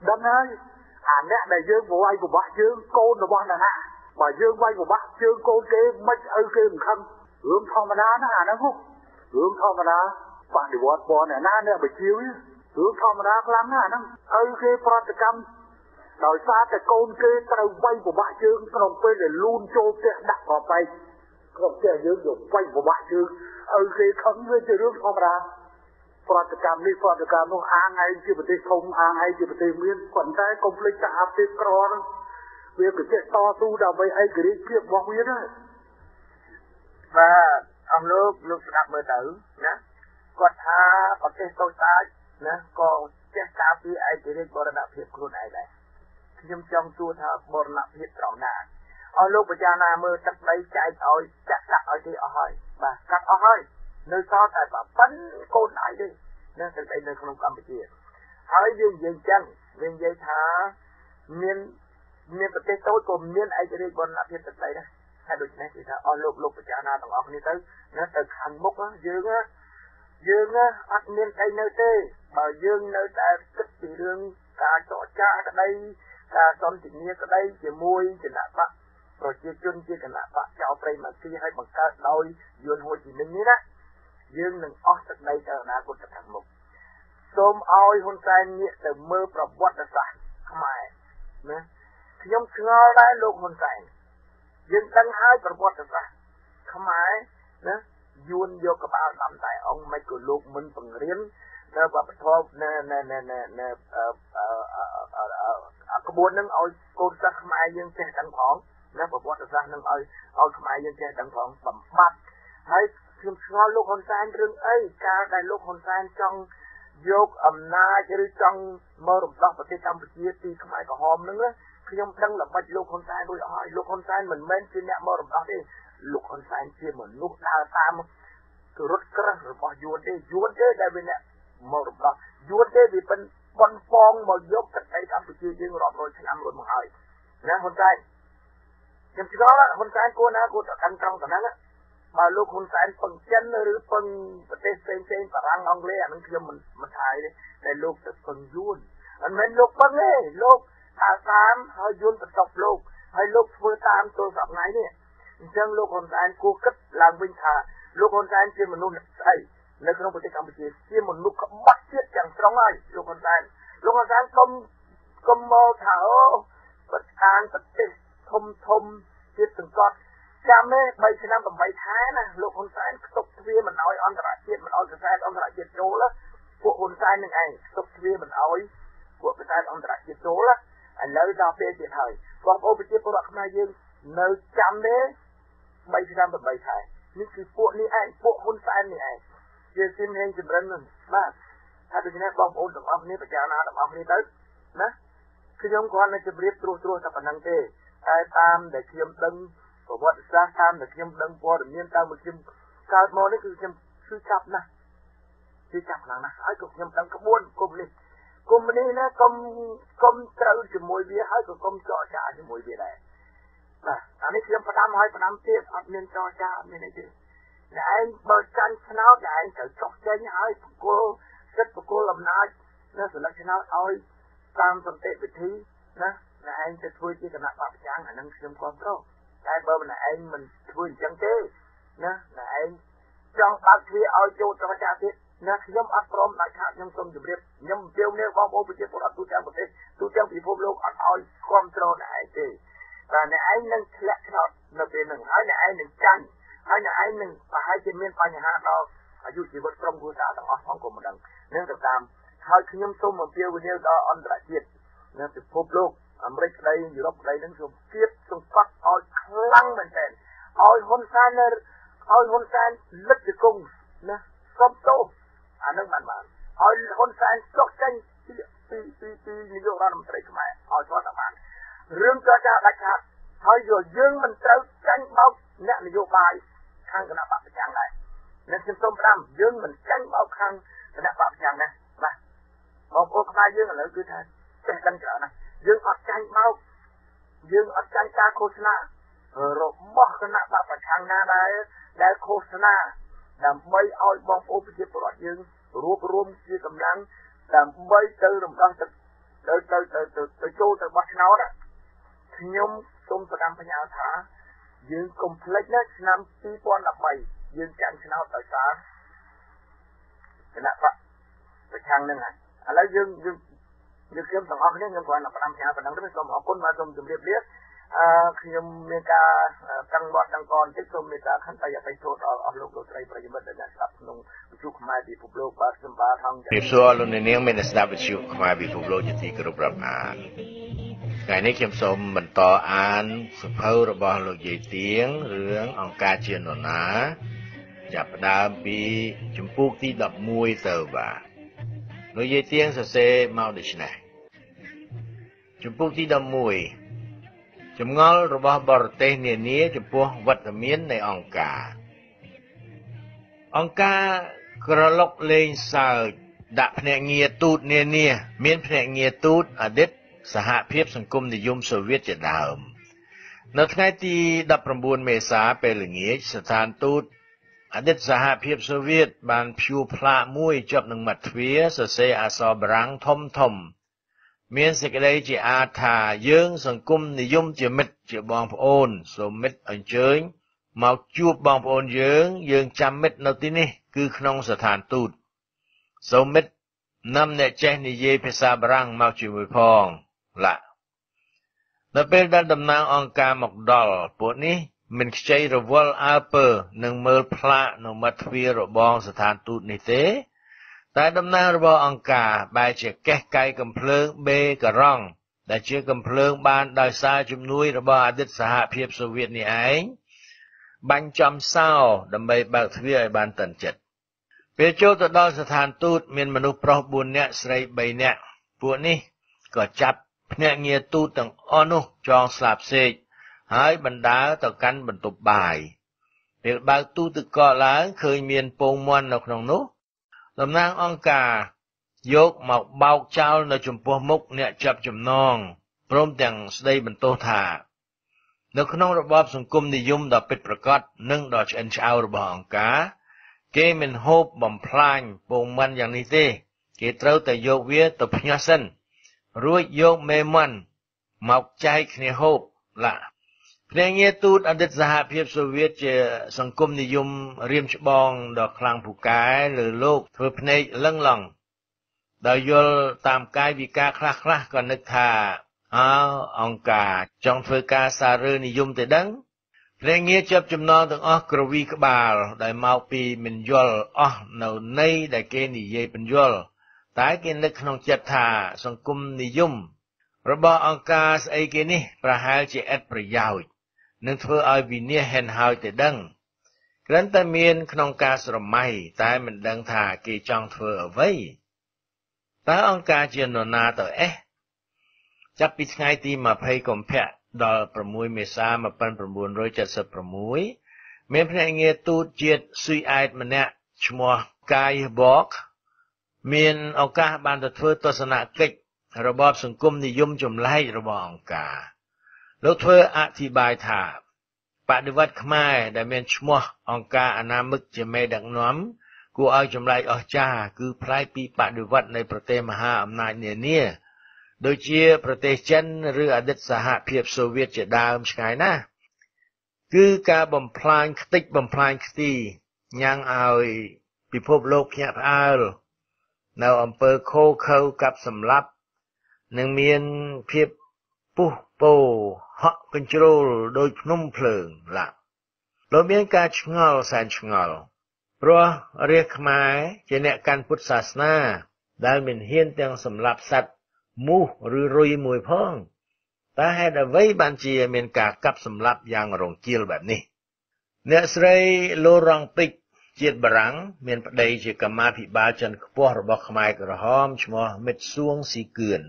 ដឹងហើយ អាអ្នកដែលយើងវាយប្របាស់យើងកូនរបស់អ្នកណាបើយើងវាយប្របាស់ជើងកូនគេមិនឪគេមិនខឹងរឿងធម្មតាណាអាហ្នឹងរឿងធម្មតាបដិវត្តពណ៌អ្នកណាអ្នកបជាវរឿងធម្មតាខ្លាំងណាស់ហ្នឹងឪគេប្រតិកម្មដោយសារតែកូនគេត្រូវវាយប្របាក់ជើងក្នុងពេលដែលលូនចូលផ្ទះដាក់ប្របែកក្នុងផ្ទះយើងយកវាយប្របាក់ជើងឪគេខឹងវាជារឿងធម្មតា ប្រតិកម្មនេះប្រតិកម្មនោះអាងឯងជាប្រទេសធំអាងឯងជាប្រទេសមានប៉ុន្តែកុំភ្លេចថាអាប្រទេសក្រហ្នឹងវាក៏ចេះតស៊ូដើម្បីឯករាជ្យភាពរបស់វាដែរបាទអស់លោកលោកស្ដាប់មើលទៅណាគាត់ថាប្រទេសតូចតាចណាក៏ចេះការពារឯករាជ្យបរណភាពខ្លួនឯងដែរខ្ញុំចង់សួរថាបរណភាពត្រង់ណាអស់លោកបញ្ញាណាមើលទឹកដីចែកឲ្យចាក់កាត់ឲ្យគេអស់ហើយបាទកាត់អស់ហើយ នៅសល់តែប៉ុណ្្នឹងកូនដៃទេនៅទឹកដីនៅក្នុងកម្ពុជាហើយយើងនិយាយចឹងយើងនិយាយថាមានមានប្រទេសតូចក៏មានឯករាជ្យបរណភាពទឹកដីដែរហើយដូច្នេះគឺថាអស់លោកលោកបញ្ញាណាទាំងអស់គ្នាទៅនៅទៅខាងមុខយើងយើងអត់មានអីនៅទេបើយើងនៅតែគិតពីរឿងការចរចាក្តីការសន្ទនាក្តីជាមួយគណៈបកប្រជាជនជាគណៈបកចៅប្រិមត្តឲ្យបង្កើតដោយយួនហូជីមិញនេះណា យើងនឹងអស់ទឹកដីទៅអនាគតទៅខាងមុខសូមឲ្យហ៊ុនសែនងាកទៅមើលប្រវត្តិសាស្ត្រខ្មែរណាខ្ញុំឆ្ងល់ដែរលោកហ៊ុនសែនយើងដឹងហើយប្រវត្តិសាស្ត្រខ្មែរណាយួនយកក្បាលដំតែអង្គមិនក៏លោកមិនបង្រៀននៅវប្បធម៌នៅនៅនៅនៅនៅក្បួននឹងឲ្យកូនសិស្សខ្មែរយើងចេះដឹងផងណាប្រវត្តិសាស្ត្រនឹងឲ្យឲ្យខ្មែរយើងចេះដឹងផងបំបត្តិហើយ ខ្ញុំឆ្ងល់លោកហ៊ុនសែនរឿងអីការដែលលោកហ៊ុនសែនចង់យកអំណាចឬចង់មករំដោះប្រទេសកម្ពុជាពីខ្មែរក្រហមនឹងខ្ញុំដឹងល្បិចលោកហ៊ុនសែនរួចហើយលោកហ៊ុនសែនមិនមែនជាអ្នកមករំដោះទេលោកហ៊ុនសែនជាមនុស្សដើរតាមរត់ក្រឹសរបស់យួនទេយួនទេដែលវាអ្នកមករំដោះយួនទេវាមិនបំពងមកយកទឹកដីកម្ពុជាយើងរាប់រយឆ្នាំរួចមកហើយណាហ៊ុនសែនខ្ញុំឆ្ងល់ហ៊ុនសែនគួរណាគួរតែកាន់ត្រង់ទៅហ្នឹង បើលោកហ៊ុនសែនពឹងចិនឬពឹងប្រទេសផ្សេងផ្សេងបារាំងអង់គ្លេសអានឹងខ្ញុំមិនមិនថាទេតែលោកទៅពឹងយួនមិនមែនលោកពឹងទេលោកអាសាមហើយយួនបន្ទប់លោកហើយលោកធ្វើតាមទូរស័ព្ទថ្ងៃនេះអញ្ចឹងលោកហ៊ុនសែនគួរគិតឡើងវិញថាលោកហ៊ុនសែនជាមនុស្សស្អីនៅក្នុងប្រទេសកម្ពុជាជាមនុស្សក្បត់ជាតិយ៉ាងត្រង់ហើយលោកហ៊ុនសែនលោកហ៊ុនសែនកុំកុំមកថាអូប្រធានប្រទេសធំធំជាតិសង្កត់ ចាំទេ3ឆ្នាំ8ខែណាលោកហ៊ុនសែនខ្ទប់ទ្វារមិនអោយអន្តរជាតិមិនអោយកសែតអន្តរជាតិចូលពួកហ៊ុនសែននឹងឯងខ្ទប់ទ្វារមិនអោយពួកកសែតអន្តរជាតិចូលឥឡូវដល់ពេលទៀតហើយបងប្អូនប្រជាពលរដ្ឋខ្មែរយើងនៅចាំទេ3ឆ្នាំ8ខែនេះគឺពួកនេះឯងពួកហ៊ុនសែននេះឯងជាស៊ីមហេងចម្រិនហ្នឹងបាទហើយដូច្នេះបងប្អូនទាំងអស់គ្នាពិចារណាទាំងអស់គ្នាទៅណាខ្ញុំគ្រាន់តែជម្រាបត្រួសត្រាសតែប៉ុណ្្នឹងទេតែតាមដែលខ្ញុំដឹង ប្រវត្តិសាស្ត្រតាមដែលខ្ញុំដឹងព័ត៌មានតាមដែលខ្ញុំកើតមកនេះគឺខ្ញុំគឺចាប់ណាស់គឺចាប់ខ្លាំងណាស់ហើយក៏ខ្ញុំដឹងក្បួនគុំនេះគុំនេះណាគុំគុំត្រូវជាមួយវាហើយក៏គុំចរចាជាមួយវាដែរបាទអានេះខ្ញុំផ្ដាំឲ្យផ្ដាំទៀតអត់មានចរចាអត់មានអីទេតែឯងបើចាញ់ឆ្នោតតែឯងត្រូវចុះចេញហើយបកគលសិទ្ធិបកគលអំណាចនៅសន្លឹកឆ្នោតឲ្យតាមសន្តិវិធីណាតែឯងទៅធ្វើជាគណៈបព្វជិអានឹងខ្ញុំគ្រប់គ្រង តែបើមិនឯងមិនធ្វើអញ្ចឹងទេណាតែឯងចង់បើកទ្វារឲ្យចូលចរចាទៀតណាខ្ញុំអត់ព្រមដាច់ខាតខ្ញុំសូមជម្រាបខ្ញុំជឿនាងបងប្អូនប្រជាពលរដ្ឋទូទាំងប្រទេសទូទាំងពិភពលោកអត់ឲ្យគ្រប់គ្រងអ្នកឯងទេតែអ្នកឯងនឹងធ្លាក់ឆ្នោតនៅពេលហ្នឹងហើយអ្នកឯងនឹងចាញ់ហើយអ្នកឯងនឹងប្រហែលជាមានបញ្ហាដល់អាយុជីវិតក្រុមគ្រួសារទាំងអស់ផងក៏មិនដឹងនឹងទៅតាមហើយខ្ញុំសូមអំពាវនាវដល់អន្តរជាតិនៅពិភពលោក អាមេរិកក្តីយុរ៉ុបក្តីនឹងសូមគៀបសង្កត់ឲ្យខ្លាំងមែនទែនឲ្យហ៊ុនសែនឲ្យហ៊ុនសែនលិទ្ធគង់ណាសុំទោសអានឹងបានបានឲ្យហ៊ុនសែនចុះចេញពីពីពីពីនាយករដ្ឋមន្ត្រីខ្មែរឲ្យគាត់តែបានរឿងចរចាដាច់ខាតហើយយកយើងមិនត្រូវចាញ់បោកអ្នកនយោបាយខាងគណៈបព្វជិដែរអ្នកខ្ញុំសូមផ្ដាំយើងមិនចាញ់បោកខាងគណៈបព្វជិណាបាទបងប្អូនខ្មែរយើងឥឡូវគឺថាចេះដឹងច្រើនណាស់ យើងអត់ចាញ់បោកយើងអត់ចាញ់ការឃោសនារបស់គណៈបព្វជិណាដែរដែលឃោសនាដើម្បីឲ្យបងប្អូនប្រជាពលរដ្ឋយើងរួបរวมជាកម្លាំងដើម្បីទៅរំដោះទឹកទៅទៅទៅទៅចូលទៅបោះឆ្នោតខ្ញុំសូមប្រកាសបញ្ញាថាយើងកុំភ្លេចណាឆ្នាំ2013យើងចាញ់ឆ្នោតដោយសារគណៈបកប្រឆាំងនឹងហើយឥឡូវយើងយើង យើងខ្ញុំទាំងអស់គ្នាខ្ញុំគ្រាន់តែផ្ដាំផ្ញើប៉ុណ្ណឹងទេសូមអរគុណបាទសូមជម្រាបលាអឺខ្ញុំមានការតាំងវត្តតាំងកនតិចសូមមេត្តាខន្តីអបិទោដល់អស់លោកលោកស្រីប្រិយមិត្តដែលស្ដាប់ក្នុងវិទ្យុខ្មែរពិភពលោកបាទខ្ញុំបាទហងជំរាបសួរលោកនាងមានស្ដាប់វិទ្យុខ្មែរពិភពលោកជាទីគោរពរាប់អានថ្ងៃនេះខ្ញុំសូមបន្តអានសភៅរបស់លោកយាយទៀងរឿងអង្គការជានរណាចាប់ផ្ដើមពីជំពូកទី11ទៅបាទ លោកយាយទៀងសរសេរមកដូចនេះជំពូកទី11ចម្ងល់របស់បរទេសនានាចំពោះវត្តមាននៃអង្គការអង្គការក្រឡុកលេងសើចដាក់ភ្នាក់ងារទូតនានា មានភ្នាក់ងារទូតអតីតសហភាពសង្គមនិយមសូវៀតជាដើម នៅថ្ងៃទី19មេសាពេលល្ងាចស្ថានទូត អតីតសហភាពសូវៀតបានព្យួរផ្លាកមួយជាប់នឹងមាត់ទ្វារសរសេរអក្សរបារាំងធំធំ មានសេចក្តីជាអាចថាយើង សង្គមនិយមជាមិត្តជាបងប្អូនសូមមិត្តអញ្ជើញមកជួបបងប្អូនយើង យើងចាំមិត្តនៅទីនេះ គឺក្នុងស្ថានទូតសូមមិត្តនាំអ្នកចេះនិយាយភាសាបារាំងមកជាមួយផងឡានៅពេលដែលតំណាងអង្គការមកដល់ពួកនេះ មិនខ្ចីរវល់អើពើនឹងមើលផ្លាកនៅមាត់ទ្វាររបងស្ថានទូតនេះទេ តែតំណាងរបស់អង្គការបែរជាកេះកៃកំភ្លើងបេការ៉ង់ដែលជាកំភ្លើងបានដោយសារជំនួយរបស់អតីតសហភាពសូវៀតនេះឯងបាញ់ចំសោដើម្បីបើកទ្វារឲ្យបានតឹងចិត្តពេលចូលទៅដល់ស្ថានទូតមានមនុស្សប្រុស4នាក់ស្រី3នាក់ពួកនេះក៏ចាប់ភ្នាក់ងារទូតទាំងអស់នោះចងស្លាបសេក ហើយបណ្ដើរទៅកាន់បន្ទប់បាយពេលបើកទូទឹកកកឡើងឃើញមានពងមាន់នៅក្នុងនោះតំណាងអង្គការយកមកបោកចោលនៅចំពោះមុខអ្នកចាប់ចំណងព្រមទាំងស្ដីបន្ទោសថា នៅក្នុងរបបសង្គមនិយមដ៏ពិតប្រាកដនិងដ៏ឆ្អិនឆ្អៅរបស់អង្គការ គេមិនហូបបំផ្លាញពងមាន់យ៉ាងនេះទេ គេត្រូវតែយកវាទៅផ្ញើសិនរួចយកមេមាន់មកចែកគ្នាហូបឡា ភ្នាក់ងារទូតអតីតសហភាពសូវៀតជាសង្គមនិយមរៀមច្បងដ៏ខ្លាំងពូកែលើលោកធ្វើភ្នែកលឹងឡង់ដោយយល់តាមកាយវិការខ្លះខ្លះក៏នឹកថាអើអង្គការចង់ធ្វើការសាររើនិយមទៅដឹងភ្នាក់ងារជាប់ចំណងទាំងអស់ក្រវីក្បាល ដែលមកពីមិនយល់អស់នៅន័យដែលគេនិយាយបញ្យល់តែគេនឹកក្នុងចិត្តថាសង្គមនិយមរបស់អង្គការស្អីគេនេះ ប្រហែលជាឥតប្រយោជន៍ នឹងធ្វើឲ្យវិនិច្ឆ័យហិនហើយទៅដឹងគ្រាន់តែមានក្នុងការស្រមៃតែមិនដឹងថាគេចង់ធ្វើអ្វីតើអង្គការជានរណាទៅអេះចាប់ពីថ្ងៃទី20កុម្ភៈដល់6មេសា1976មានភ្នាក់ងារទូតជាតិស៊ុយអែតម្នាក់ឈ្មោះ Guy Borg មានឱកាសបានទៅធ្វើទស្សនកិច្ចរបបសង្គមនិយមចម្លែករបស់អង្គការ លោកធ្វើអធិប្បាយថាបដិវត្តខ្មែរដែលមានឈ្មោះអង្គការអនាមិកជាមេដឹកនាំគួរឲ្យចម្លែកអស្ចារ្យគឺប្លែកពីបដិវត្តនៃប្រទេសមហាអំណាចនានាដូចជាប្រទេសចិនឬអតីតសហភាពសូវៀតជាដើមឆ្ងាយណាស់គឺការបំផ្លាញខ្ទេចបំផ្លាញខ្ទីញ៉ាំងឲ្យពិភពលោកភ្ញាក់ផ្អើលនៅអំពើខូខើកັບសម្លាប់នឹងមានភាពពុះពោ ហក់កញ្ជ្រោលដោយភ្នំភ្លើងឡាក់លោកមានការឆ្ងល់សែនឆ្ងល់ព្រោះរាជខ្មែរជាអ្នកកាន់ពុទ្ធសាសនា ដែលមិនហ៊ានទាំងសម្លាប់សត្វមូសឬរុយមួយផងតើហេតុអ្វីបានជាមានការកាប់សម្លាប់យ៉ាងរងគៀលបែបនេះ អ្នកស្រីលូរ៉ង់ពីកជាតិបារាំងមានប្តីជាកម្មាភិបាលចិនខ្ពស់របស់ខ្មែរក្រហមឈ្មោះមិតសួងស៊ីគឿន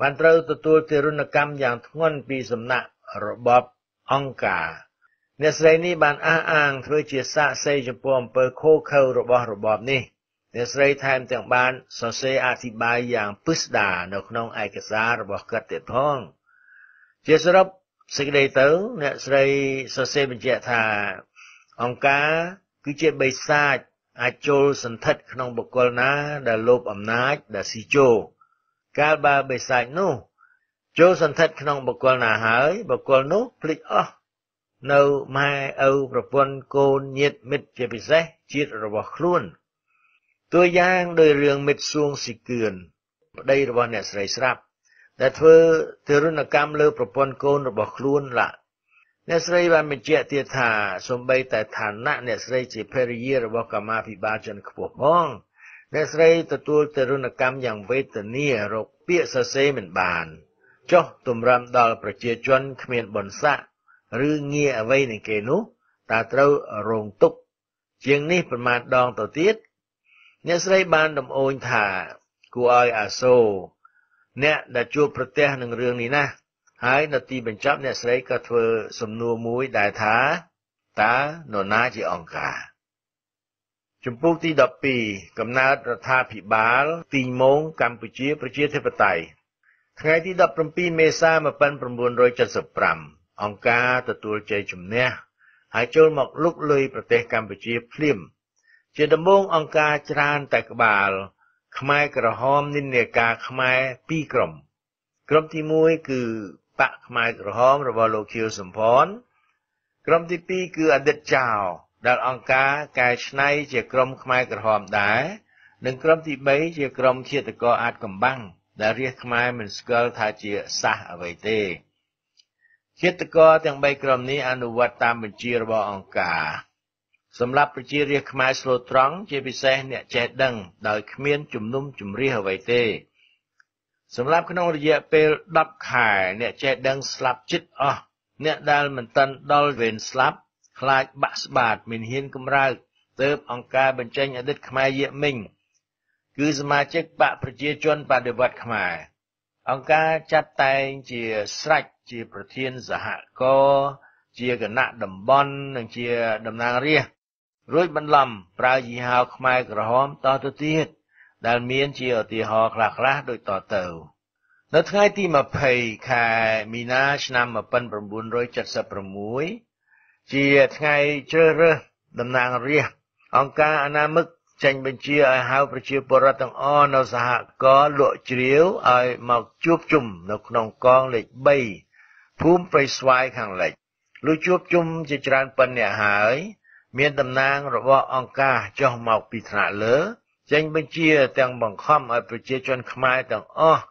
បានត្រូវទទួលទារុណកម្មយ៉ាងធ្ងន់ពីសំណាក់របបអង្គការអ្នកស្រីនេះបានអះអាងធ្វើជាសាក្សីចំពោះអំពើខូខើរបស់របបនេះអ្នកស្រីថែមទាំងបានសរសេរអធិប្បាយយ៉ាងពិស្ដារនៅក្នុងឯកសាររបស់គាត់ទៀតផងជាសរុបសេចក្តីទៅអ្នកស្រីសរសេរបញ្ជាក់ថាអង្គការគឺជាបិសាចអាចចូលសន្ធិដ្ឋក្នុងបុគ្គលណាដែលលោភអំណាចដែលស៊ីជោ កាលបើបិសាចនោះចូលសន្ធិដ្ឋក្នុងបុគ្គលណាហើយបុគ្គលនោះភ្លេចអស់នៅម៉ែឪប្រពន្ធកូនញាតិមិត្តជាពិសេសជាតិរបស់ខ្លួនតួយ៉ាងដោយរឿងមិត្តសួងស៊ីគឿនប្តីរបស់អ្នកស្រីស្រាប់ ដែលធ្វើទរណកម្មលើប្រពន្ធកូនរបស់ខ្លួនឡាអ្នកស្រីបានបញ្ជាក់ទៀតថាសំបីតែឋានៈអ្នកស្រីជាភរិយារបស់កម្មាភិបាលចិនខ្ពស់ផង អ្នកស្រីទទួលទរណកម្មយ៉ាងវេទនារកពាក្យសរសេរមិនបានចុះទម្រាំដល់ប្រជាជនគ្មានបុណ្យស័ក្តិឬងារអ្វីនឹងគេនោះតើត្រូវរងទុកជាងនេះប្រមាណដងទៅទៀតអ្នកស្រីបានដំអូនថាគួរឲ្យអាសូរអ្នកដែលជួបប្រទះនឹងរឿងនេះណាហើយនៅទីបញ្ចប់អ្នកស្រីក៏ធ្វើសំណួរមួយដែលថាតើនរណាជាអង្គការ ជំពូកទី12កំណើតរដ្ឋាភិបាលទីម៉ោងកម្ពុជាប្រជាធិបតេយ្យថ្ងៃទី17មេសា1975អង្គការទទួលជ័យជំនះហើយចូលមកលុកលុយប្រទេសកម្ពុជាភ្លាម ជាដំបូងអង្គការច្រើនតែក្បាល ខ្មែរក្រហមនិន្នាការខ្មែរពីរក្រុមក្រុមទី1គឺបកខ្មែរក្រហមរបស់លោកខៀវសំផនក្រុមទី2គឺអតីតចៅ ដែលអង្គការកែច្នៃជាក្រុមខ្មែរក្រហមដែរនិងក្រុមទី3ជាក្រុមឃាតករអាចកំបាំងដែលរាជខ្មែរមិនស្គាល់ថាជាសាសអ្វីទេឃាតករទាំង3ក្រុមនេះអនុវត្តតាមបញ្ជារបស់អង្គការសម្រាប់ប្រជារាស្ត្រខ្មែរស្លូតត្រង់ជាពិសេសអ្នកចេះដឹងដោយគ្មានជំនុំជម្រះអ្វីទេសម្រាប់ក្នុងរយៈពេល10ខែអ្នកចេះដឹងស្លាប់ជិតអស់អ្នកដែលមិនទាន់ដល់វេនស្លាប់ ខ្លាចបាក់ស្បាតមានហ៊ានកម្រើកទើបអង្គការបញ្ចេញអតីតខ្មែរយៈមិញគឺសមាជិកបកប្រជាជនបដិវត្តខ្មែរអង្គការចាត់តែងជាស្រេចជាប្រធានសហគមន៍ជាគណៈតំបន់និងជាតំណាងរាស្ត្ររួចបន្លំប្រើយីហោខ្មែរក្រហមតទៅទៀតដែលមានជាឧទាហរណ៍ខ្លះៗដូចតទៅនៅថ្ងៃទី20ខែមីនាឆ្នាំ1976 ជាថ្ងៃជ្រើសរើសតំណាងរាស្ត្រអង្គការអនាមិកចេញបញ្ជាឲ្យហៅប្រជាពលរដ្ឋទាំងអស់នៅសហគមន៍លក់ជ្រាវឲ្យមកជួបជុំនៅក្នុងកងលេខ3ភូមិព្រៃស្វាយខាងលិចលុយជួបជុំជាច្រើនប៉ុណ្ណេះហើយ មានតំណាងរបស់អង្គការចុះមកពីថ្នាក់លើ ចេញបញ្ជាទាំងបង្ខំឲ្យប្រជាជនខ្មែរទាំងអស់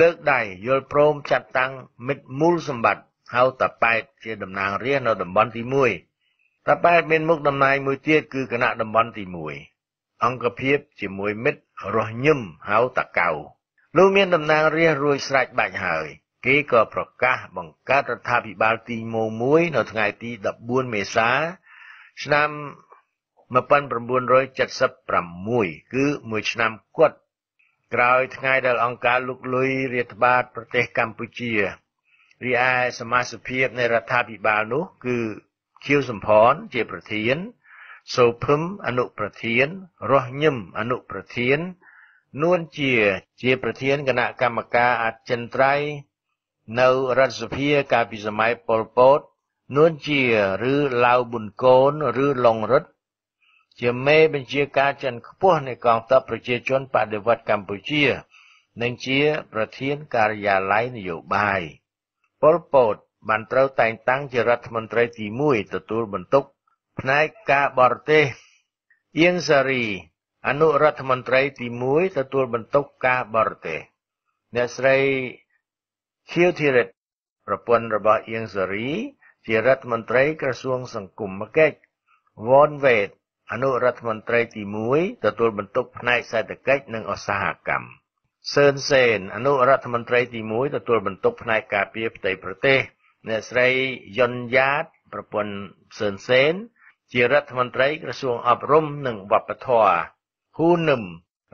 លើកដៃយល់ព្រមចាត់តាំងមិត្តមូលសម្បត្តិ ហៅតាប៉ែតជាតំណាងរាស្ត្រនៅតំបន់ទី1តាប៉ែតមានមុខតំណែងមួយទៀតគឺគណៈតំបន់ទី1អង្គភាពជាមួយមិត្តរស់ញឹមហៅតាកៅលោកមានតំណាងរាស្ត្ររួចស្រេចបាច់ហើយគេក៏ប្រកាសបង្កើតរដ្ឋាភិបាលទី1នៅថ្ងៃទី14មេសា ឆ្នាំ1976គឺមួយឆ្នាំគត់ក្រោយថ្ងៃដែលអង្គការលុកលុយរាតត្បាតប្រទេសកម្ពុជា រីឯសមាជិកភាពនៃរដ្ឋាភិបាលនោះ គឺខៀវសំផនជាប្រធានសូភឹមអនុប្រធានរស់ញឹមអនុប្រធាននួនជាជាប្រធានគណៈកម្មការអចិន្ត្រៃយ៍នៅរដ្ឋសភាកាលពីសម័យប៉ុលពតនួនជាឬឡាវប៊ុនកូនឬឡុងរិទ្ធជាមេបញ្ជាការចិនខ្ពស់នៃកងទ័ពប្រជាជនបដិវត្តកម្ពុជា និងជាប្រធានការិយាល័យនយោបាយ ប៉ុល ពត បានត្រូវតែងតាំងជារដ្ឋមន្ត្រីទី1ទទួលបន្ទុក ផ្នែកការបរទេសអៀងសារី អនុរដ្ឋមន្ត្រីទី1ទទួលបន្ទុកការបរទេសអ្នកស្រីខៀវធីរិតប្រពន្ធរបស់អៀងសារី ជារដ្ឋមន្ត្រីក្រសួងសង្គមកិច្ចវ៉នវេតអនុរដ្ឋមន្ត្រីទី1ទទួលបន្ទុកផ្នែកសេដ្ឋកិច្ចនិងឧស្សាហកម្ម សឿនសេនអនុរដ្ឋមន្ត្រីទី1ទទួលបន្ទុកផ្នែកការពារផ្ទៃប្រទេសអ្នកស្រីយុនយ៉ាតប្រពន្ធសឿនសេន ជារដ្ឋមន្ត្រីក្រសួងអប់រំនិងវប្បធម៌ហ៊ូនឹម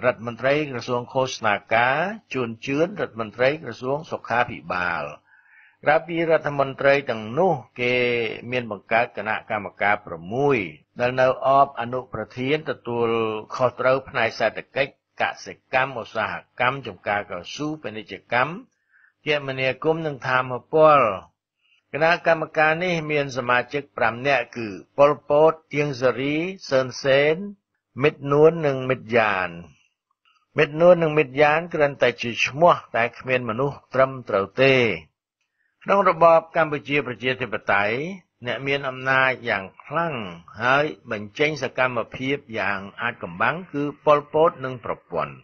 រដ្ឋមន្ត្រីក្រសួងឃោសនាការជួនជឿនរដ្ឋមន្ត្រីក្រសួងសុខាភិបាលក្រៅពីរដ្ឋមន្ត្រីទាំងនោះគេមានបង្កើតគណៈកម្មការ6ដែលនៅអបអនុប្រធានទទួលខុសត្រូវផ្នែកសេដ្ឋកិច្ច កសិកម្មឧស្សាហកម្មចំការកស៊ូពាណិជ្ជកម្មគមនាគមន៍និងធម្មពលគណៈកម្មការនេះមានសមាជិក5នាក់គឺប៉ុលពតទៀងសេរីសឿនសេនមិត្តនួននិងមិត្តយ៉ានមិត្តនួននិងមិត្តយ៉ានគ្រាន់តែជាឈ្មោះតែគ្មានមនុស្សត្រឹមត្រូវទេ ក្នុងរបបកម្ពុជាប្រជាធិបតេយ្យ អ្នកមានអំណាចយ៉ាងខ្លាំងហើយបញ្ចេញសកម្មភាពយ៉ាងអាចកំបាំងគឺប៉ុលពតនិងប្រពន្ធ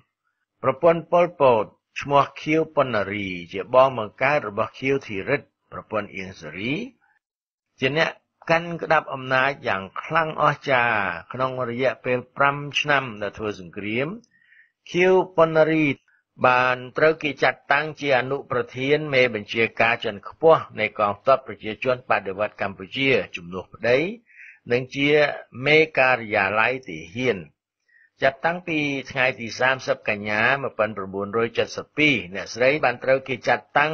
ប្រពន្ធប៉ុលពតឈ្មោះខៀវប៉ុណ្ណារី ជាបងបង្កើតរបស់ខៀវធីរិទ្ធប្រពន្ធអៀងសេរី ជាអ្នកកាន់ក្តាប់អំណាចយ៉ាងខ្លាំងអស្ចារ្យក្នុងរយៈពេល5ឆ្នាំដែលធ្វើសង្គ្រាមខៀវប៉ុណ្ណារី បានត្រូវគេចាត់តាំងជាអនុប្រធានមេបញ្ជាការជាន់ខ្ពស់នៃកងទ័ពប្រជាជនបដិវត្តកម្ពុជាជំនួសប្តីនិងជាមេការិយាល័យទាហានចាប់តាំងពីថ្ងៃទី30កញ្ញា1972អ្នកស្រីបានត្រូវគេចាត់តាំង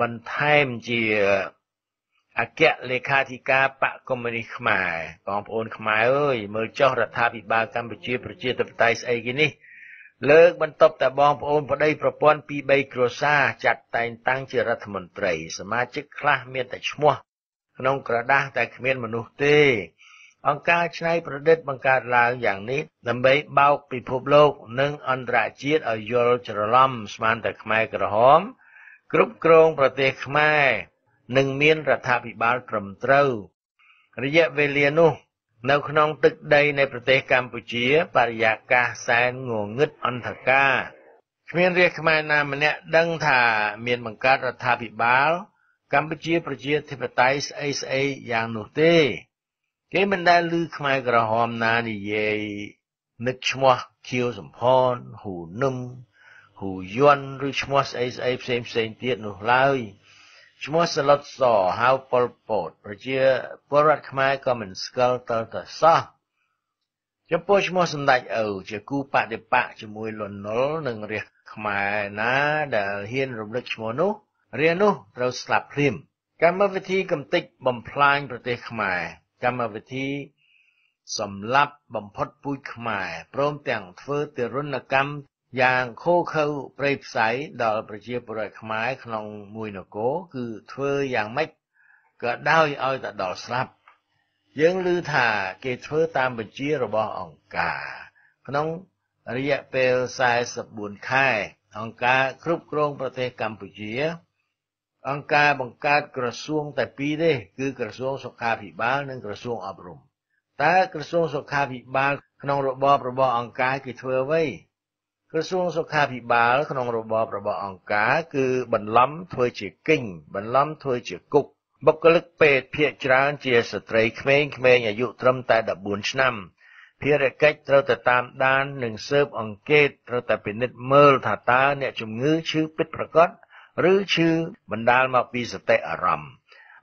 បន្ថែមជាអគ្គលេខាធិការបកកុម្មុយនីសខ្មែរបងប្អូនខ្មែរអើយមើលចុះរដ្ឋាភិបាលកម្ពុជាប្រជាធិបតេយ្យស្អីគេនេះ លើកបន្ទប់តែបងប្អូនប្តីប្រពន្ធពី3គ្រួសារចាត់តែងតាំងជារដ្ឋមន្ត្រី សមាជិកខ្លះមានតែឈ្មោះក្នុងក្រដាស់តែគ្មានមនុស្សទេ អង្គការច្នៃប្រឌិតបង្កើតឡើងយ៉ាងនេះដើម្បីបោកពិភពលោកនិងអន្តរជាតិឲ្យយល់ច្រឡំស្មានតែខ្មែរក្រហម គ្រប់គ្រងប្រទេសខ្មែរនិងមានរដ្ឋាភិបាលត្រឹមត្រូវរយៈវេលានោះ នៅក្នុងទឹកដីនៃប្រទេសកម្ពុជាបរិយាកាសសែនងងឹតអន្តការគ្មានរាជខ្មែរណាម្នាក់ដឹងថាមានបង្កើតរដ្ឋាភិបាល កម្ពុជាប្រជាធិបតេយ្យស្អីស្អីយ៉ាងនោះទេ គេមិនដែលឮខ្មែរក្រហមណានិយាយនឹកឈ្មោះខៀវសំផនហ៊ូនឹមហ៊ូយន់ឬឈ្មោះស្អីស្អីផ្សេងផ្សេងទៀតនោះឡើយ ឈ្មោះសឡុតសហៅប៉ុលពតប្រជាពលរដ្ឋខ្មែរក៏មិនស្គាល់តើតសោះចំពោះឈ្មោះសម្ដេចឪជាគូបដិបកជាមួយលន់នល់និងរាជខ្មែរណាដែលហ៊ានរំលឹកឈ្មោះនោះរានោះត្រូវស្លាប់ភ្លាមកម្មវិធីកំទេចបំផ្លាញប្រទេសខ្មែរកម្មវិធីសម្លាប់បំផុតពូជខ្មែរព្រមទាំងធ្វើទារុណកម្ម យ៉ាងឃោឃៅព្រៃផ្សៃដល់ប្រជាពលរដ្ឋខ្មែរក្នុងមួយនគរគឺធ្វើយ៉ាងម៉េចក៏ដោយឲ្យទៅដល់ស្លាប់ យើងឮថាគេធ្វើតាមបញ្ជារបស់អង្គការក្នុងរយៈពេល44ខែអង្គការគ្រប់គ្រងប្រទេសកម្ពុជា អង្គការបង្កើតក្រសួងតែពីរទេគឺក្រសួងសុខាភិបាលនិងក្រសួងអប់រំតើក្រសួងសុខាភិបាលក្នុងរបបរបស់អង្គការគេធ្វើអ្វី ក្រសួងសុខាភិបាលក្នុងរបបរបស់អង្គការគឺបន្លំធ្វើជាគិញបន្លំធ្វើជាគុកបុគ្គលិកពេទ្យភាគច្រើនជាស្ត្រីក្មេងៗអាយុត្រឹមតែ14ឆ្នាំភារកិច្ចត្រូវតែតាមដាននិងស៊ើបអង្កេតត្រូវតែពិនិត្យមើលថាតើអ្នកជំងឺឈឺពិតប្រាកដឬឈឺបណ្ដាលមកពីសតិអារម្មណ៍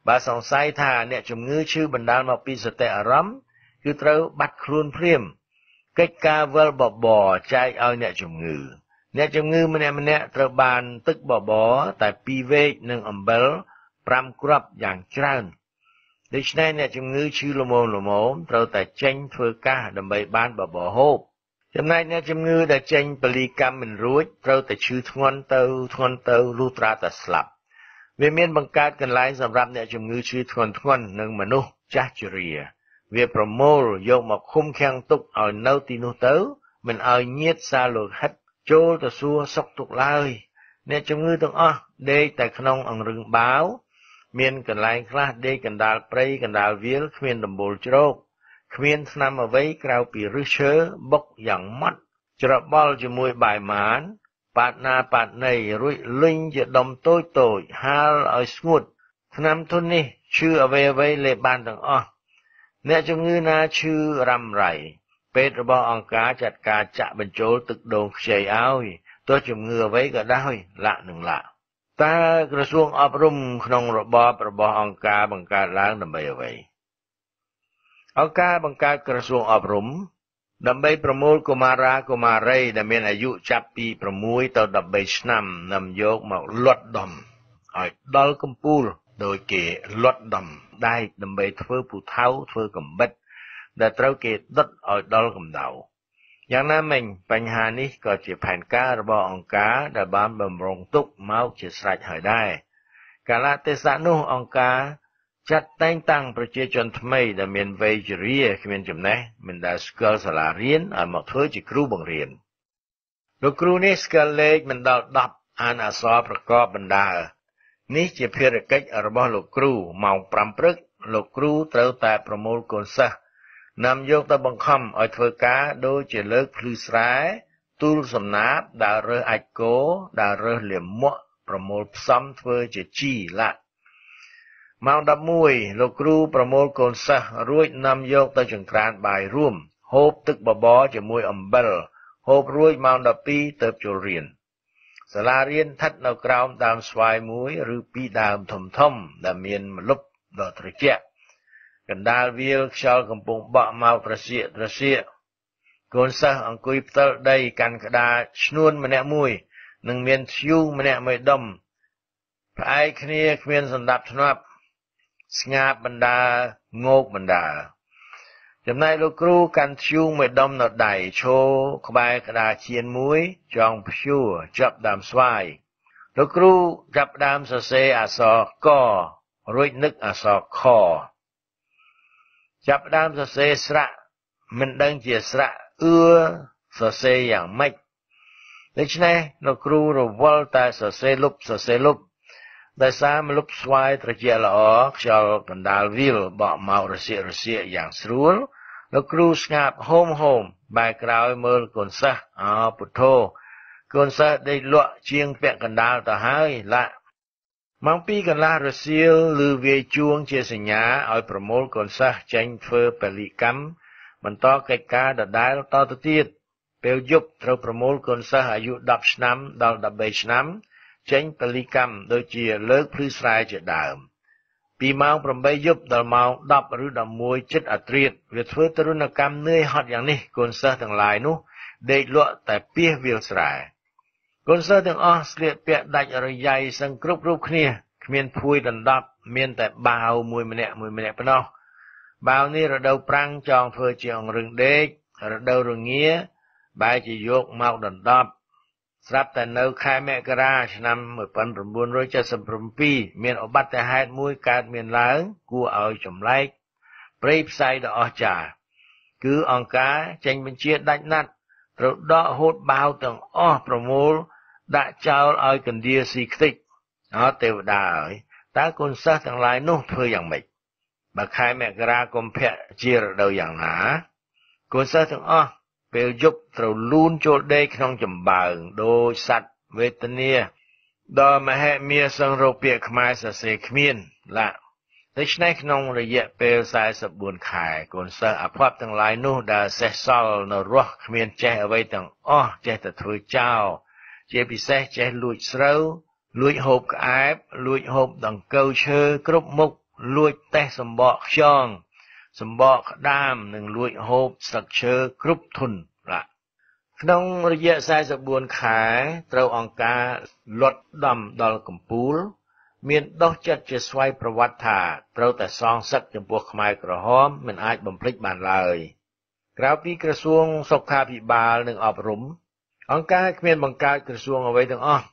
បើសង្ស័យថាអ្នកជំងឺឈឺបណ្ដាលមកពីសតិអារម្មណ៍គឺត្រូវបាត់ខ្លួនភ្លាម កិច្ចការវិលបបរចែកឲ្យអ្នកជំងឺ អ្នកជំងឺម្នាក់ម្នាក់ត្រូវបានទឹកបបរតែ2វែកនិងអំបិល5គ្រាប់យ៉ាងច្រើនដូច្នេះអ្នកជំងឺឈឺល្មមល្មមត្រូវតែចេញធ្វើកាសដើម្បីបានបបរហូបចំណែកអ្នកជំងឺដែលចេញពលីកម្មមិនរួចត្រូវតែឈឺធ្ងន់ទៅធ្ងន់ទៅលុះត្រាតែស្លាប់វាមានបង្កើតកន្លែងសម្រាប់អ្នកជំងឺឈឺធ្ងន់ធ្ងន់និងមនុស្សចាស់ជរា វាប្រមូលយកមកឃុំឃាំងទុកឲ្យនៅទីនោះទៅ មិនឲ្យញាតសាលោហិតចូលទៅសួរសុខទុក្ខឡើយ អ្នកជំងឺទាំងអស់ដេកតែក្នុងអង្រឹងបាវមានកន្លែងខ្លះដេកកណ្ដាលព្រៃកណ្ដាលវាលគ្មានដំបូលជ្រោកគ្មានថ្នាំអ្វីក្រៅពីឫសឈើបុកយ៉ាងម៉ត់ច្របល់ជាមួយបាយម៉ាន បាតណាបាតណីរួចលិញជាដុំតូចតូចហាលឲ្យស្ងួតថ្នាំទុននេះឈឺអ្វីអ្វីលេបបានទាំងអស់ អ្នកជំងឺណាឈឺរ៉ាំរ៉ៃពេទ្យរបស់អង្គការចាត់ការចាក់បញ្ចូលទឹកដូងខ្ចីឲ្យទោះជំងឺអ្វីក៏ដោយលាក់នឹងលាក់តើក្រសួងអប់រំក្នុងរបបរបស់អង្គការបង្កើតឡើងដើម្បីអ្វីអង្គការបង្កើតក្រសួងអប់រំ ដើម្បីប្រមូលកុមារាកុមារីដែលមានអាយុចាប់ពី6ទៅ13ឆ្នាំនាំយកមកលត់ដំឲ្យដល់កំពូលដោយគេលត់ដំ ដែកដើម្បីធ្វើពូថៅធ្វើកំបិត ដែលត្រូវគេដុតឲ្យដល់កម្ដៅយ៉ាងណាមិញបញ្ហានេះក៏ជាផែនការរបស់អង្គការដែលបានបំរុងទុកមកជាស្រេចហើយដែរកាលៈទេសៈនោះអង្គការចាត់តែងតាំងប្រជាជនថ្មីដែលមានវ័យជរាគ្មានចំណេះមិនដែលស្គាល់សាលារៀនឲ្យមកធ្វើជាគ្រូបង្រៀនលោកគ្រូនេះស្គាល់លេខមិនដល់10អានអក្សរប្រកបបណ្ដា នេះជាភារកិច្ចរបស់លោកគ្រូម៉ោង5ព្រឹកលោកគ្រូត្រូវតែប្រមូលកូនសិស្សនាំយកទៅបង្ខំឲ្យធ្វើការដូចជាលើកភ្លឺស្រែទូលសំណាបដើររើសអាចគោដើររើសលាមកប្រមូលផ្សំធ្វើជាជីឡាក់ម៉ោង11លោកគ្រូប្រមូលកូនសិស្សរួចនាំយកទៅចង្ក្រានបាយរួមហូបទឹកបបរជាមួយអំបិលហូបរួចម៉ោង12ទៅចូលរៀន សាលារៀនស្ថិតនៅក្រោមដើមស្វាយមួយ ឬពីរដើមធំធំ ដែលមានម្លប់ដ៏ត្រជាក់កណ្ដាលវាលខ្យល់កំពុងបក់មកត្រសៀកត្រសៀកកូនសិស្សអង្គុយផ្ទិលដីកាន់ក្តារឈ្នួនម្នាក់មួយនិងមានធ្យូងម្នាក់មួយដុំផ្អែកគ្នាគ្មានសន្តាប់ធ្នាប់ស្ងាបបណ្ដាងោកបណ្ដា ចំណែកលោកគ្រូកាន់ធ្យូងមួយដុំនៅដៃឈរក្បែរក្តារជៀនមួយចងព្យួរចាប់ដើមស្វាយលោកគ្រូចាប់ដើមសរសេរអក្សរករួចនឹកអក្សរខចាប់ដើមសរសេរស្រៈមិនដឹងជាស្រៈអឿសរសេរយ៉ាងម៉េចដូច្នេះលោកគ្រូរវល់តែសរសេរលុបសរសេរលុប ដោយសារមលុបស្វាយត្រជាល្អខ្យល់កណ្ដាលវាលបក់មករសៀករសៀកយ៉ាងស្រួលលោកគ្រូស្ងាត់ហូមហូមបែរក្រោយមើលកូនសិស្សអោពុទ្ធោកូនសិស្សដេកលក់ជាងពាក់កណ្ដាលទៅហើយឡាក់ម៉ោង2កន្លះរសៀលឬវាយជួងជាសញ្ញាឲ្យប្រមូលកូនសិស្សចេញធ្វើពលិកម្មបន្តកិច្ចការដដែលតទៅទៀតពេលយប់ត្រូវប្រមូលកូនសិស្សអាយុ10ឆ្នាំដល់13ឆ្នាំ ចេញពលិកម្មដូចជាលើកភ្លឺស្រែជាដើមពីម៉ោង8យប់ដល់ម៉ោង10ឬ11ចិត្តអាត្រៀតវាធ្វើទរណកម្មនឿយហត់យ៉ាងនេះកូនសិស្សទាំងឡាយនោះដេកលក់តែពីសវាលស្រែកូនសិស្សទាំងអស់ស្លៀកពាក់ដាច់រយៃសឹងគ្រប់រូបគ្នាគ្មានភួយដណ្ដប់មានតែបាវមួយម្នាក់មួយម្នាក់ប៉ុណ្ណោះបាវនេះរដូវប្រាំងចងធ្វើជាអង្រឹងដេករដូវរងាបែរជាយកមកដណ្ដប់ ស្រាប់តែនៅខែមករាឆ្នាំ1977មានឧបត្តិហេតុមួយកើតមានឡើងគួរឲ្យចម្លែកព្រៃផ្សៃដ៏អស្ចារ្យគឺអង្គការចេញបញ្ជាដាច់ណាត់ត្រូវដកហូតបាវទាំងអស់ប្រមូលដាក់ចោលឲ្យកណ្ដៀស៊ីខ្ទេចអត់ទេវតាអើយតើគុណសិស្សទាំងឡាយនោះធ្វើយ៉ាងម៉េចបើខែមករាកុម្ភៈជារដូវយ៉ាងណាគុណសិស្សទាំងអស់ ពេលយប់ត្រូវលូនចូលដេកក្នុងចម្បើងដោយសัตว์វេទនាដល់មហិមាសង្រោពាកខ្មែរសរសេរគ្មានឡាដូច្នេះក្នុងរយៈពេល44ខែកូនសិស្សអភ័ព្វទាំងឡាយនោះដែលសេះសល់នៅរស់គ្មានចេះអ្វីទាំងអស់ចេះតែធ្វើចោលជាពិសេសចេះលួចស្រូវលួចហូបក្អែបលួចហូបដង្កូវឈើគ្រប់មុខលួចតេះសម្បកខ្យង សម្បកក្តាម និងលួចហូបស្លឹកឈើគ្រប់ធន់ឡាក្នុងរយៈ44ខែត្រូវអង្គការលត់ដំដល់កំពូល មានដោះចិត្តជាស្វ័យប្រវត្តិថាត្រូវតែសងសឹកចំពោះខ្មែរក្រហមមិនអាចបំភ្លេចបានឡើយក្រៅពីក្រសួងសុខាភិបាលនិងអប់រំ អង្គការគ្មានបង្កើតក្រសួងអ្វីទាំងអស់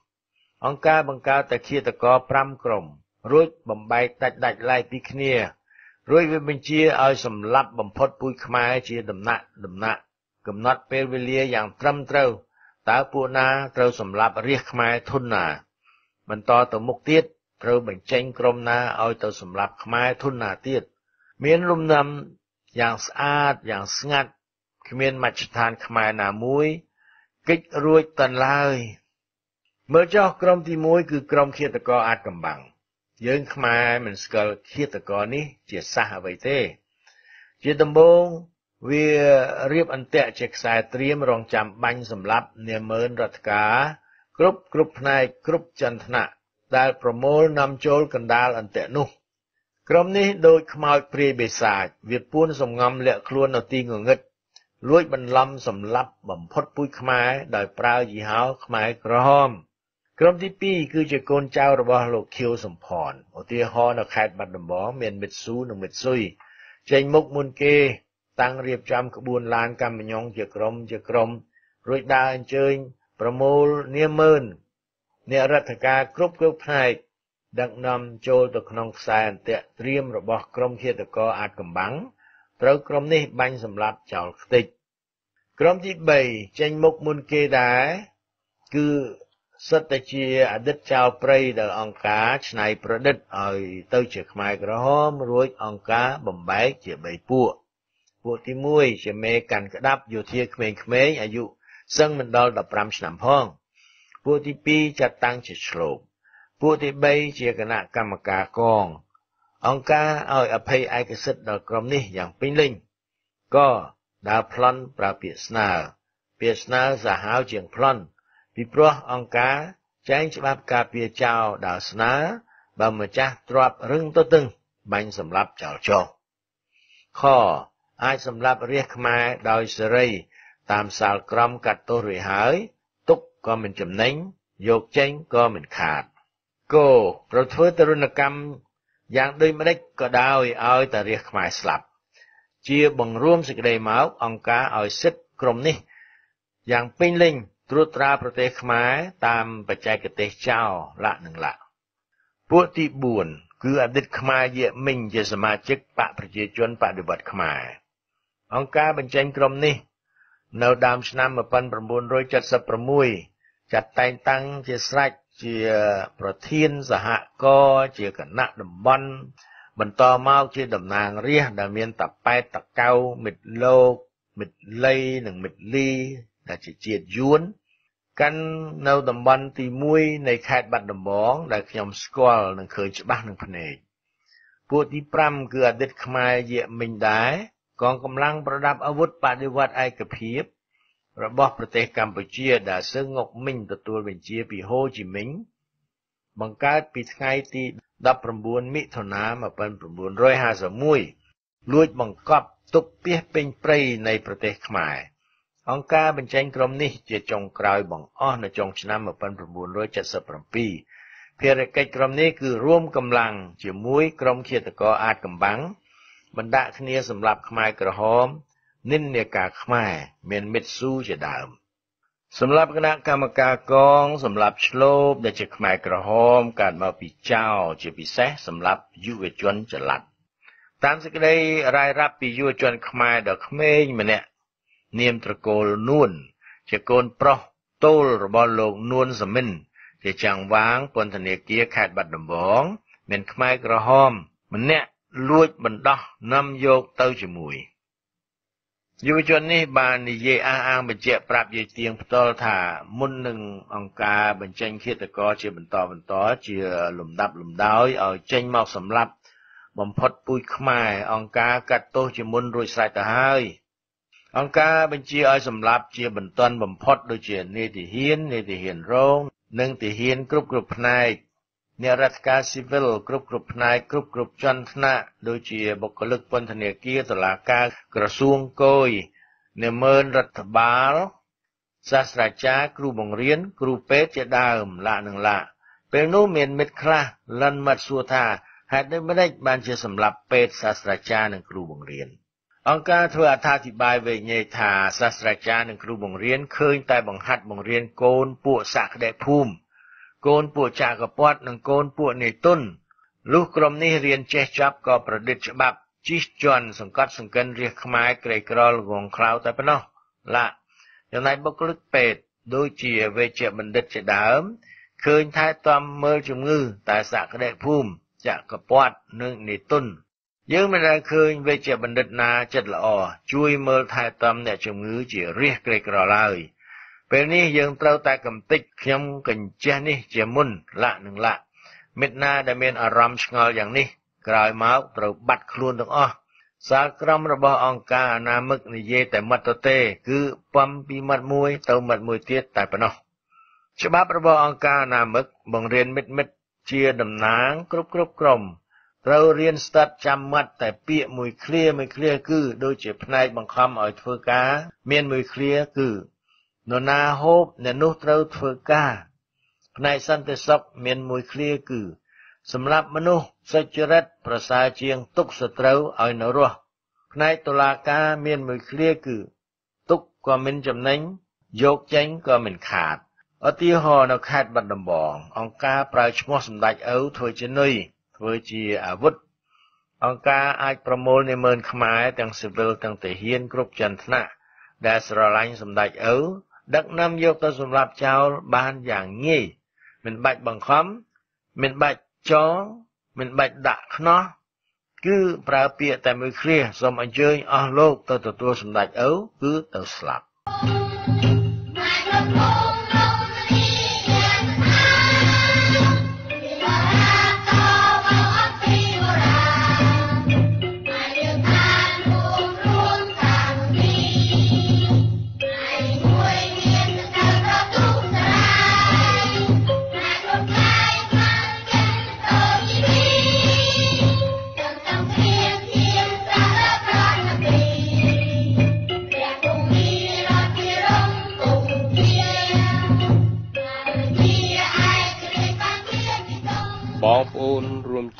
អង្គការបង្កើតតែឃាតករ5ក្រុមរួចបំបែកដាច់ដាច់ឡែកពីគ្នា រួចវាបញ្ជាឲ្យសម្លាប់បំផុតពូជខ្មែរជាដំណាក់ដំណាក់កំណត់ពេលវេលាយ៉ាងត្រឹមត្រូវតើពួកណាត្រូវសម្លាប់រាជខ្មែរធនណា បន្តទៅមុខទៀតត្រូវបញ្ចេញក្រុមណាឲ្យទៅសម្លាប់ខ្មែរធនណាទៀតមានលំនាំយ៉ាងស្អាតយ៉ាងស្ងាត់គ្មានមជ្ឈដ្ឋានខ្មែរណាមួយកិច្ចរួចតន្ឡើយមើលចុះក្រុមទី1គឺក្រុមឃាតករអាចកំបាំង យើងខ្មែរមិនស្គាល់ឃាតករនេះ ជាសះអ្វីទេ ជាដំបូងវារៀបអន្ទាក់ជាខ្សែត្រៀមរងចាំបាញ់សម្រាប់នាមើនរដ្ឋការគ្រប់គ្រប់ផ្នែកគ្រប់ចន្ទនៈដែលប្រមូលនាំចូលកណ្ដាលអន្ទាក់នោះក្រុមនេះដូចខ្មោចព្រាយបិសាចវាពួនសំងំលាក់ខ្លួននៅទីងងឹតលួចបន្លំសម្លាប់បំផុតពូជខ្មែរដោយប្រើយីហោខ្មែរក្រហម ក្រុមទី2គឺជាកូនចៅរបស់លោកខៀវសំផនឧទាហរណ៍នៅខេត្តបាត់ដំបងមានមិត្តស៊ូនិងមិត្តស៊ុយចេញមុខមុនគេ តាំងរៀបចំក្បួនឡានកម្មញងជាក្រុមជាក្រុមរួចដើរអញ្ជើញប្រមូលនាម៉ឺនអ្នករដ្ឋការគ្រប់គ្រប់ផ្នែកដឹកនាំចូលទៅក្នុងខ្សែអន្ទាក់ត្រៀមរបស់ក្រុមឃាតករអាចកំបាំងត្រូវក្រុមនេះបាញ់សម្លាប់ចោលខ្ទេចក្រុមទី3ចេញមុខមុនគេដែរគឺ សិតតែជាអតីតចៅព្រៃដែលអង្គការឆ្នៃប្រឌិតឲ្យទៅជាខ្មែរក្រហមរួចអង្គការបំបែកជា3ពួកពួកទី1ជាមេកាន់ក្តាប់យោធាក្មេងៗអាយុសឹងមិនដល់15ឆ្នាំផងពួកទី2ចាត់តាំងជាឆ្លូបពួកទី3ជាគណៈកម្មការកង អង្គការឲ្យអភ័យឯកសិទ្ធិដល់ក្រុមនេះយ៉ាងពេញលេញក៏ដើរប្លន់ប្រើពាក្យស្នើពាក្យស្នើសាហាវជាងប្លន់ ពីព្រោះអង្គការចែងច្បាប់ការពារចោលដើរស្នើបើម្ចាស់ទ្របរឹងទៅទឹងបាញ់សម្លាប់ចោលចោលខអាចសម្លាប់រាជខ្មែរដោយសេរី តាមសាលក្រមកាត់ទោសរួចហើយទុកក៏មិនចំណេញយកចេញក៏មិនខាតគោប្រធ្វើទរណកម្មយ៉ាងដូចម្ដេចក៏ដោយឲ្យតារាជខ្មែរស្លាប់ ជាបង្រួមសេចក្តីមកអង្គការឲ្យសិទ្ធិក្រុមនេះ យ៉ាងពេញលេញ ត្រួតត្រាប្រទេសខ្មែរតាមបច្ចេកទេសចោលលក្ខនឹងលក្ខពួកទី4គឺអតីតខ្មែរយៈមិញជាសមាជិកបកប្រជាជនបដិវត្តខ្មែរអង្គការបញ្ចេញក្រុមនេះ នៅដើមឆ្នាំ1976ចាត់តែងតាំងជាស្រេចជាប្រធានសហគរជាគណៈតំបន់បន្តមកជាតំណាងរាស្ត្រដែលមានតប៉ែតតកៅមិត្តលោកមិត្តលីនិងមិត្តលីដែលជាជាតិយួន កាន់នៅតំបន់ទី1នៃខេត្តបាត់ដំបង ដែលខ្ញុំស្គាល់និងឃើញច្បាស់នឹងភ្នែកពួកទី5គឺអតីតខ្មែរយៈមិញដែរកងកម្លាំងប្រដាប់អាវុធបដិវត្តឯកភាពរបស់ប្រទេសកម្ពុជាដែលសឹងងុកមិញទទួលបញ្ជាពីហូជីមិញបង្កើតពីថ្ងៃទី19មិថុនា1951លួចបង្កប់ទុកពីពេញព្រៃនៃប្រទេសខ្មែរ អង្គការបញ្ចេញក្រុមនេះជាចុងក្រោយបង្អស់នៅចុងឆ្នាំ1977ភារកិច្ចក្រុមនេះគឺរួមកម្លាំងជាមួយក្រុមឃាតករអាចកំបាំងបណ្ដាក់គ្នាសម្រាប់ខ្មែរក្រហមនិន្នាការខ្មែរមានមិត្តស៊ូជាដើមសម្រាប់គណៈកម្មការកងសម្រាប់ឆ្លូបដែលជាខ្មែរក្រហមកើតមកពីចៅជាពិសេសសម្រាប់យុវជនចល័តតាមសេចក្តីរាយរាប់ពីយុវជនខ្មែរដ៏ក្មេងម្នាក់ នាមត្រកូលនួន ជាកូនប្រុសតូលរបស់លោកនួនសមិន ជាចាំងវាងពន្ធនាគារខេត្តបាត់ដំបង មានខ្មែរក្រហម ម្នាក់លួចបណ្ដោះនាំយកទៅជាមួយយុវជននេះបាននិយាយអះអាងបញ្ជាក់ប្រាប់យាយទៀងផ្ទាល់ថាមុននឹងអង្គការបញ្ចេញឃាតករជាបន្តបន្តជាលំដាប់លំដោយឲ្យចេញមកសម្លាប់បំផុតពូជខ្មែរអង្គការកាត់ទោសជាមុនរួចស្រេចទៅហើយ អង្គការបញ្ជាឲ្យសម្លាប់ជាបន្ទាន់បំផុតដូចជានេតិហ៊ាននេតិហ៊ានរង និងទាហានគ្រប់គ្រប់ផ្នែកអ្នករដ្ឋការស៊ីវិលគ្រប់គ្រប់ផ្នែកគ្រប់គ្រប់ជាន់ថ្នាក់ដូចជាបុគ្គលិកពន្ធនាគារតុលាការក្រសួងគយនិមឺនរដ្ឋបាលសាស្ត្រាចារ្យគ្រូបង្រៀនគ្រូពេទ្យជាដើមលក្ខនឹងលក្ខពេលនោះមានមិត្តខ្លះលិនមាត់សួរថាហេតុដូចម្តេចបានជាសម្លាប់ពេទ្យសាស្ត្រាចារ្យនិងគ្រូបង្រៀន អង្គការធ្វើអត្ថាធិប្បាយវែងញែកថាសាស្ត្រាចារ្យនិងគ្រូបង្រៀនឃើញតែបង្ហាត់បង្រៀនកូនពួកសក្តិភូមិកូនពួកចក្រពត្តិនិងកូនពួកនេតុនលុះក្រុមនេះរៀនចេះចប់ក៏ប្រឌិតច្បាប់ជិះជាន់សង្កត់សង្កិនរាជខ្មែរក្រីក្រល្ងងខ្លៅតែប៉ុណ្ណោះឡាចំណែកបុគ្គលិកពេទ្យដូចជាវេជ្ជបណ្ឌិតជាដើមឃើញថែទាំមើលជំងឺតែសក្តិភូមិចក្រពត្តិនិងនេតុន យើងមិនដែលឃើញវេជ្ជបណ្ឌិតណាចិត្តល្អជួយមើលថែទាំអ្នកជំងឺជារះក្រីក្រឡើយពេលនេះយើងត្រូវតែកំតិចខ្ញុំកញ្ចេះនេះជាមុនលាក់នឹងលាក់មិត្តណាដែលមានអារម្មណ៍ឆ្ងល់យ៉ាងនេះក្រោយមកត្រូវបាត់ខ្លួនទាំងអស់សាលក្រមរបស់អង្គការអនាមិកនិយាយតែមាត់ទៅទេ គឺពំពីមាត់មួយទៅមាត់មួយទៀតតែប៉ុណ្ណោះច្បាប់របស់អង្គការអនាមិកបង្រៀនមិត្តមិត្តជាតំណាងគ្រប់គ្រប់ក្រុម ត្រូវរៀនស្ដាប់ចាំមាត់តែពាក្យមួយឃ្លាមួយឃ្លាគឺ ដូចជាផ្នែកបង្ខំឲ្យធ្វើការ មានមួយឃ្លាគឺនរណាហូបអ្នកនោះត្រូវធ្វើការផ្នែកសន្តិសុខមានមួយឃ្លាគឺ សម្រាប់មនុស្សសុចរិតប្រសើរជាងទុកសត្រូវឲ្យនៅរស់ផ្នែកតុលាការមានមួយឃ្លាគឺ ទុកក៏មិនចំណេញយកចេញក៏មិនខាតឧទាហរណ៍នៅខេត្តបាត់ដំបងអង្គការប្រើឈ្មោះសម្ដេចឪធ្វើជានុយ ធ្វើជាអាវុធអង្គការអាចប្រមូលនិមឺនខ្មែរទាំងស៊ីវិលទាំងទាហានគ្រប់ចន្ទថ្នាក់ដែលស្រឡាញ់សម្ដេចឪដឹកនាំយកទៅសម្លាប់ចោលបានយ៉ាងងាយមិនបាច់បង្ខំមិនបាច់ចងមិនបាច់ដាក់ខ្នោះគឺប្រើពាក្យតែមួយឃ្លាសូមអញ្ជើញអស់លោកទៅទទួលសម្ដេចឪគឺទៅស្លាប់បង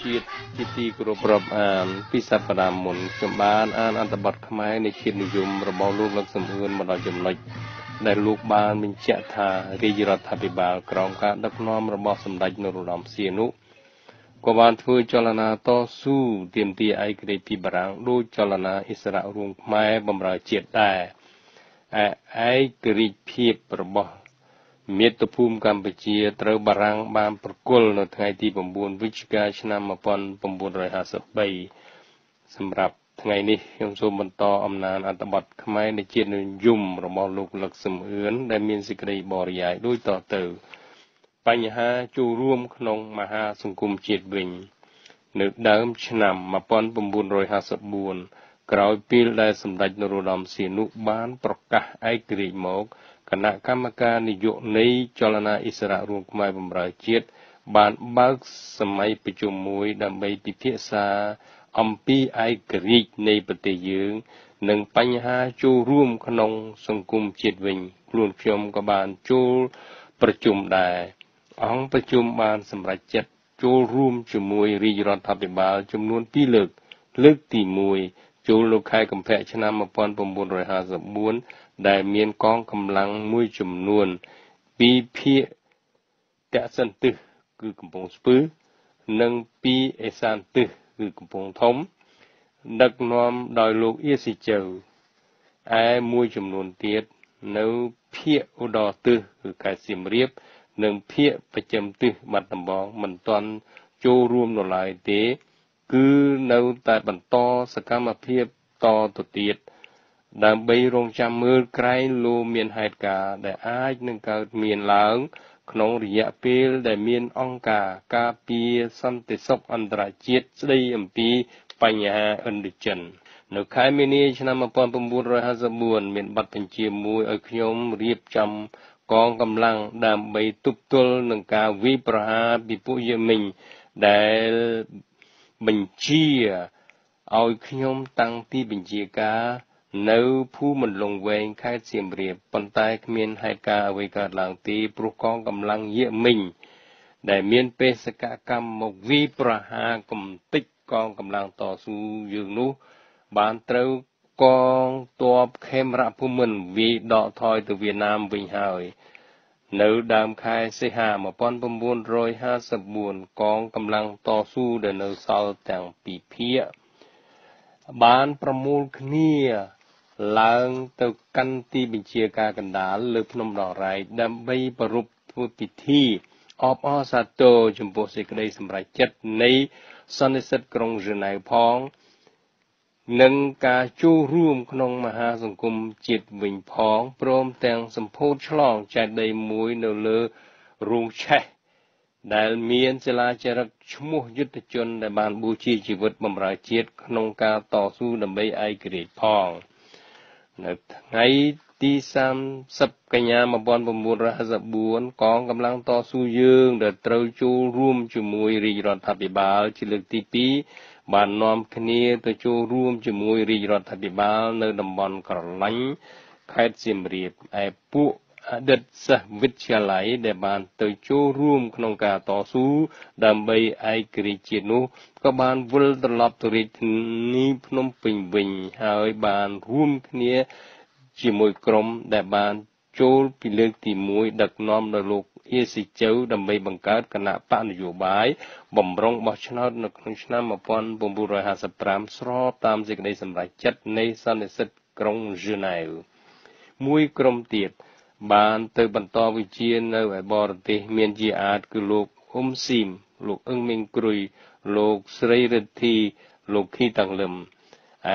ជាតិជាទីគោរពរាប់អានពីសប្តាហ៍មុនខ្ញុំបានអានអត្ថបទខ្មែរនៃជាតិនិយមរបស់លោកលោកសំអឿនមកដល់ចំណុចដែលលោកបានបញ្ជាក់ថារាជរដ្ឋាភិបាលក្រោមការដឹកនាំរបស់សម្ដេចនរោត្តមសីហនុក៏បានធ្វើចលនាតស៊ូទាមទារឯករាជ្យពីបារាំងដោយចលនាអិសរាជរួមខ្មែរបម្រើជាតិដែរឯឯករាជ្យភាពរបស់ មាតុភូមិកម្ពុជាត្រូវបារាំងបានប្រគល់នៅថ្ងៃទី9វិច្ឆិកាឆ្នាំ1953សម្រាប់ថ្ងៃនេះខ្ញុំសូមបន្តអំណានអត្ថបទខ្មែរនៃជាតិនិយមរបស់លោកលឹកសំអឿនដែលមានសេចក្តីបរិយាយដូចតទៅ បញ្ហាចូលរួមក្នុងមហាសង្គមជាតិវិញ នៅដើមឆ្នាំ1954ក្រោយពេលដែលសម្ដេចនរោត្តមសីហនុបានប្រកាសឯករាជ្យមក គណៈកម្មការនយោបាយនៃចលនាអិសរាជរួមខ្មែរបម្រើជាតិបានបើកសម័យប្រជុំមួយដើម្បីពិភាក្សាអំពីឯករាជ្យនៃប្រទេសយើង និងបញ្ហាចូលរួមក្នុងសង្គមជាតិវិញខ្លួនខ្ញុំក៏បានចូលប្រជុំដែរអង្គប្រជុំបានសម្រេចចិត្តចូលរួមជាមួយរាជរដ្ឋាភិបាលចំនួន2លើក លើកទី1ចូលនៅខែកុម្ភៈឆ្នាំ1954 ដែលមានកងកម្លាំងមួយចំនួនពីភាគតសិនទិសគឺកំពង់ស្ពឺ និងពីអេសានទិសគឺកំពង់ធំ ដឹកនាំដោយលោកអៀស៊ីជើឯមួយចំនួនទៀតនៅភាគឧត្តរទិសគឺខេត្តសៀមរាប និងភាគប្រចាំទិសបាត់ដំបងមិនទាន់ចូលរួមនៅឡើយទេ គឺនៅតែបន្តសកម្មភាពតទៅទៀតដើ ម្បីរងចាំមើលក្រែងលោមានហេតុការណ៍ដែលអាចនឹងកើតមានឡើង ក្នុងរយៈពេលដែលមានអង្គការការពារសន្តិសុខអន្តរជាតិស្ដីអំពីបញ្ហាឥណ្ឌូចិននៅខែមីនាឆ្នាំ1954មានប័ណ្ណបញ្ជាមួយឲ្យខ្ញុំរៀបចំកងកម្លាំងដើម្បីទប់ទល់នឹងការវាយប្រហារពីពួកយេមីងដែលបញ្ជាឲ្យខ្ញុំតាំងពីបញ្ជាការ នៅភូមិន្លងវែងខេត្តសៀមរាបប៉ុន្តែគ្មានហេតុការណ៍អ្វីកើតឡើងទេព្រោះកងកម្លាំងយេមីងដែលមានបេសកកម្មមកវីប្រហារកំតិចកងកម្លាំងតស៊ូយើងនោះបានត្រូវកងទ័ពខេមរភូមិន្ទវាយដកថយទៅវៀតណាមវិញហើយនៅដើមខែសីហា1954កងកម្លាំងតស៊ូដែលនៅសល់ទាំងពីរភាគបានប្រមូលគ្នា ឡើងទៅកាន់ទីបញ្ជាការកណ្ដាលលើភ្នំដងរែកដើម្បីប្រពធ្វើពិធីអបអរសាទរចំពោះសេចក្តីសម្រេចចិត្តនៃសន្និសិទក្រុងហ្សឺណែវផងនិងការចូលរួមក្នុងមហាសង្គមជាតិវិញផងព្រមទាំងសម្ពោធឆ្លងចែកដីមួយនៅលើរូងឆេះដែលមានសិលាចារឹកឈ្មោះយុទ្ធជនដែលបានបូជាជីវិតបម្រើជាតិក្នុងការតស៊ូដើម្បីឯករាជ្យផង នៅថ្ងៃទី30កញ្ញា1954កងកម្លាំងតស៊ូយើងដែលត្រូវចូលរួមជាមួយរាជរដ្ឋាភិបាលជាលើកទី2បាននាំគ្នាទៅចូលរួមជាមួយរាជរដ្ឋាភិបាលនៅតំបន់ក្រឡាញ់ខេត្តសៀមរាបឯពួក អតីតសិស្សវិទ្យាល័យដែលបានទៅចូលរួមក្នុងការតស៊ូដើម្បីឯករាជ្យជាតិនោះក៏បានវិលត្រឡប់ទៅរាជធានីភ្នំពេញវិញហើយបានរួមគ្នាជាមួយក្រុមដែលបានចូលពីលើកទី1ដឹកនាំដោយលោកអៀស៊ីជូវដើម្បីបង្កើតគណៈបកនយោបាយបំរុងបោះឆ្នោតនៅក្នុងឆ្នាំ1955ស្របតាមសេចក្តីសម្រេចចិត្តនៃសន្និសិទក្រុងហ្សឺណែវមួយក្រុមទៀត បានទៅបន្តវិជានៅឯបរទេស មានជាអាច គឺលោកអ៊ុំស៊ីមលោកអឹងមីងគ្រុយលោកស្រីរិទ្ធីលោកខីតាំងលឹម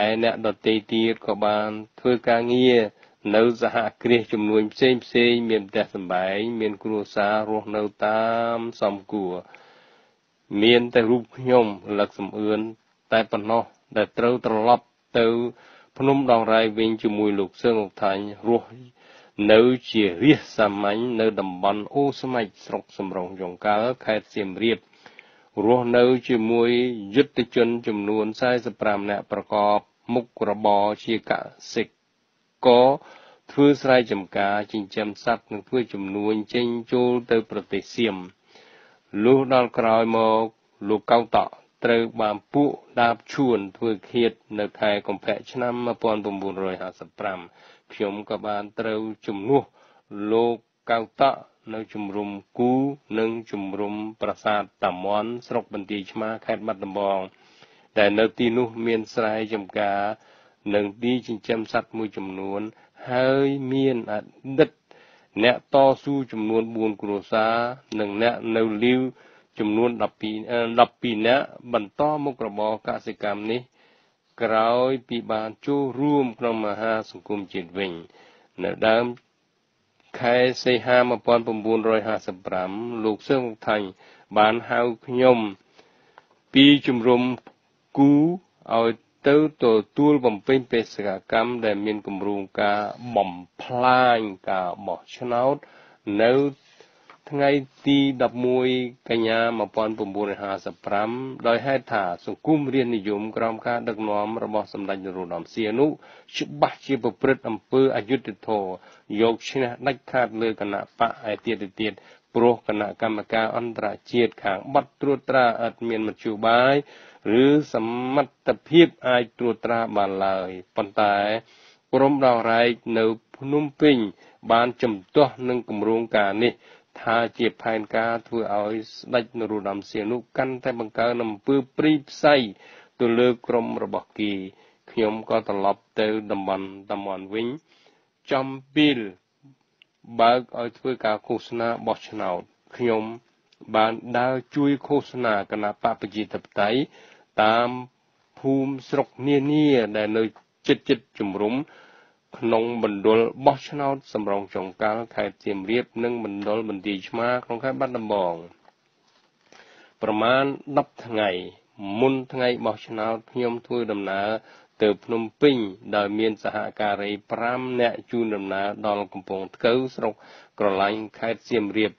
ឯអ្នកដតីទៀតក៏បានធ្វើការងារនៅសហគ្រាសចំនួនផ្សេងផ្សេងមានផ្ទះសម្បែងមានគ្រួសាររស់នៅតាមសំគួរមានតែរូបខ្ញុំលឹកសំអឿនតែប៉ុណ្ណោះដែលត្រូវត្រឡប់ទៅ ភ្នំដងរ៉ៃវិញជាមួយលោកសឿងអុកថាញ់រស់ នៅជារាសសាមញ្ញនៅតំបន់អូស្មិចស្រុកសំរងយង្កាល់ខេត្តសៀមរាបរស់នៅជាមួយយុទ្ធជនចំនួន45នាក់ប្រកបមុខរបរជាកសិករធ្វើស្រែចម្ការចិញ្ចឹមសត្វនិងធ្វើជំនួញចេញចូលទៅប្រទេសសៀមលុះដល់ក្រោយមកលោកកៅតក់ត្រូវបានពួកដាបឈួនធ្វើឃាតនៅខែកុម្ភៈឆ្នាំ1955 ខ្ញុំក៏បានត្រូវជំនួសលោកកៅតក់នៅជំរុំគូនិងជំរុំប្រាសាទតាមន់ស្រុកបន្ទាយឆ្មាខេត្តបាត់ដំបងតែនៅទីនោះមានស្រែចម្ការនិងទីចិញ្ចឹមសត្វមួយចំនួន ហើយមានអតីតអ្នកតស៊ូចំនួន4គ្រួសារនិងអ្នកនៅលីវចំនួន12 12នាក់បន្តមុខរបរកសិកម្មនេះ ក្រោយពីបានចូលរួមក្នុងមហាសង្គមជាតិវិញ នៅដើមខែសីហា1955លោកសឿងថាញ់បានហៅខ្ញុំពីជំរំគូឲ្យទៅទទួលបំពេញបេសកកម្មដែលមានគម្រោងការបំផ្លាញការបោះឆ្នោតនៅ ថ្ងៃទី11កញ្ញា1955ដោយហេតុថាសង្គមរាជនិយមក្រោមការដឹកនាំរបស់សម្ដេចនរោត្តមសីហនុច្បាស់ជាប្រព្រឹត្តអំពើអយុត្តិធម៌យកឈ្នះដាច់ខាតលើគណៈបកឯទៀតទៀតព្រោះគណៈកម្មការអន្តរជាតិខាងបាត់ត្រួតត្រាឥតមានមធ្យោបាយឬសមត្ថភាពអាចត្រួតត្រាបានឡើយប៉ុន្តែក្រុមដងរែកនៅភ្នំពេញបានជំទាស់នឹងគម្រោងការនេះ ថាជាផែនការធ្វើឲ្យស្ដេចនរោត្តមសីហនុកាន់តែបង្កើនអំពើព្រីផ្សៃទៅលើក្រុមរបស់គេខ្ញុំក៏ត្រឡប់ទៅតំបន់តំបន់វិញចំពេលបើកឲ្យធ្វើការឃោសនាបោះឆ្នោតខ្ញុំបានដើរជួយឃោសនាគណៈបកប្រជាធិបតេយ្យតាមភូមិស្រុកនានាដែលនៅជិតជិតជំរុំ ក្នុងមណ្ឌលបោះឆ្នោតសំរងចុងកាល់ខេត្តសៀមរាប និងមណ្ឌលបន្ទាយឆ្មាក្នុងខេត្តបាត់ដំបងប្រមាណ10ថ្ងៃ មុនថ្ងៃបោះឆ្នោតខ្ញុំធ្វើដំណើរទៅភ្នំពេញដោយមានសហការី5នាក់ជួនដំណើរដល់កំពង់ថ្កូវស្រុកក្រឡាញ់ខេត្តសៀមរាប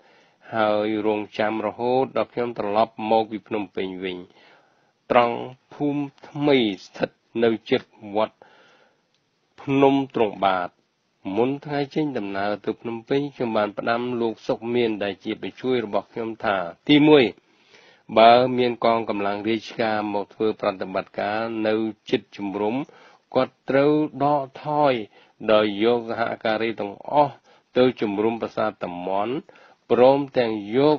ហើយរងចាំរហូតដល់ខ្ញុំត្រឡប់មកពីភ្នំពេញវិញ ត្រង់ភូមិថ្មីស្ថិតនៅជិតវត្ត ភ្នំទ្រង់បាទមុនថ្ងៃចេញដំណើរទៅភ្នំពេញខ្ញុំបានផ្ដាំលោកសុកមានដែលជាបញ្ជួយរបស់ខ្ញុំថា ទី1បើមានកងកម្លាំងរាជការមកធ្វើប្រតិបត្តិការនៅចិត្តជំរុំគាត់ត្រូវដកថយដោយយកសហការីទាំងអស់ទៅជំរុំប្រាសាទតំន់ព្រមទាំងយក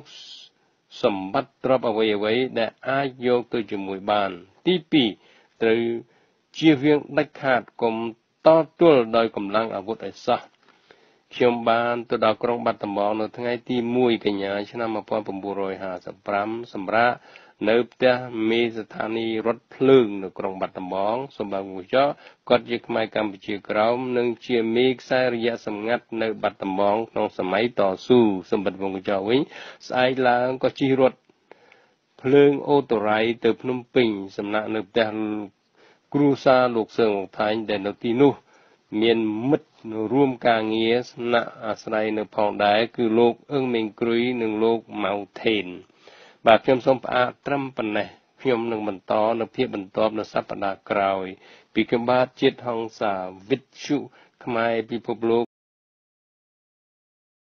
សម្បត្តិទ្រព្យអ្វីអ្វីដែលអាចយកទៅជាមួយបាន ទី2ត្រូវជៀសវាងដាច់ខាតកុំ តទល់ដោយកម្លាំងអាវុធឲ្យសោះខ្ញុំបានទៅដល់ក្រុងបាត់ដំបងនៅថ្ងៃទី1កញ្ញាឆ្នាំ1955សម្រាប់នៅផ្ទះមេស្ថានីយ៍រថភ្លើងនៅក្រុងបាត់ដំបងសម្រាប់វចគាត់ជាខ្មែរកម្ពុជាក្រោមនិងជាមេខ្សែរយៈសម្ងាត់នៅបាត់ដំបងក្នុងសម័យតស៊ូសម្បត្តិវងចវិញស្អែកឡើងក៏ជិះរថភ្លើងអូតូរ៉ៃទៅភ្នំពេញសំណាក់នៅផ្ទះ គ្រូសាលោកសឿងវងថៃដែលនៅទីនោះ មានមិត្តរួមការងារស្នាក់អាស្រ័យនៅផងដែរគឺលោកអឹងមេងគ្រុយនិងលោកម៉ៅថេនបាទខ្ញុំសូមផ្អាកត្រឹមប៉ុណ្ណេះខ្ញុំនឹងបន្តនៅភាពបន្ទាប់នៅសប្តាហ៍ក្រោយ ពីខ្ញុំបាទជាតិហង្សាវិទ្យុខ្មែរពិភពលោក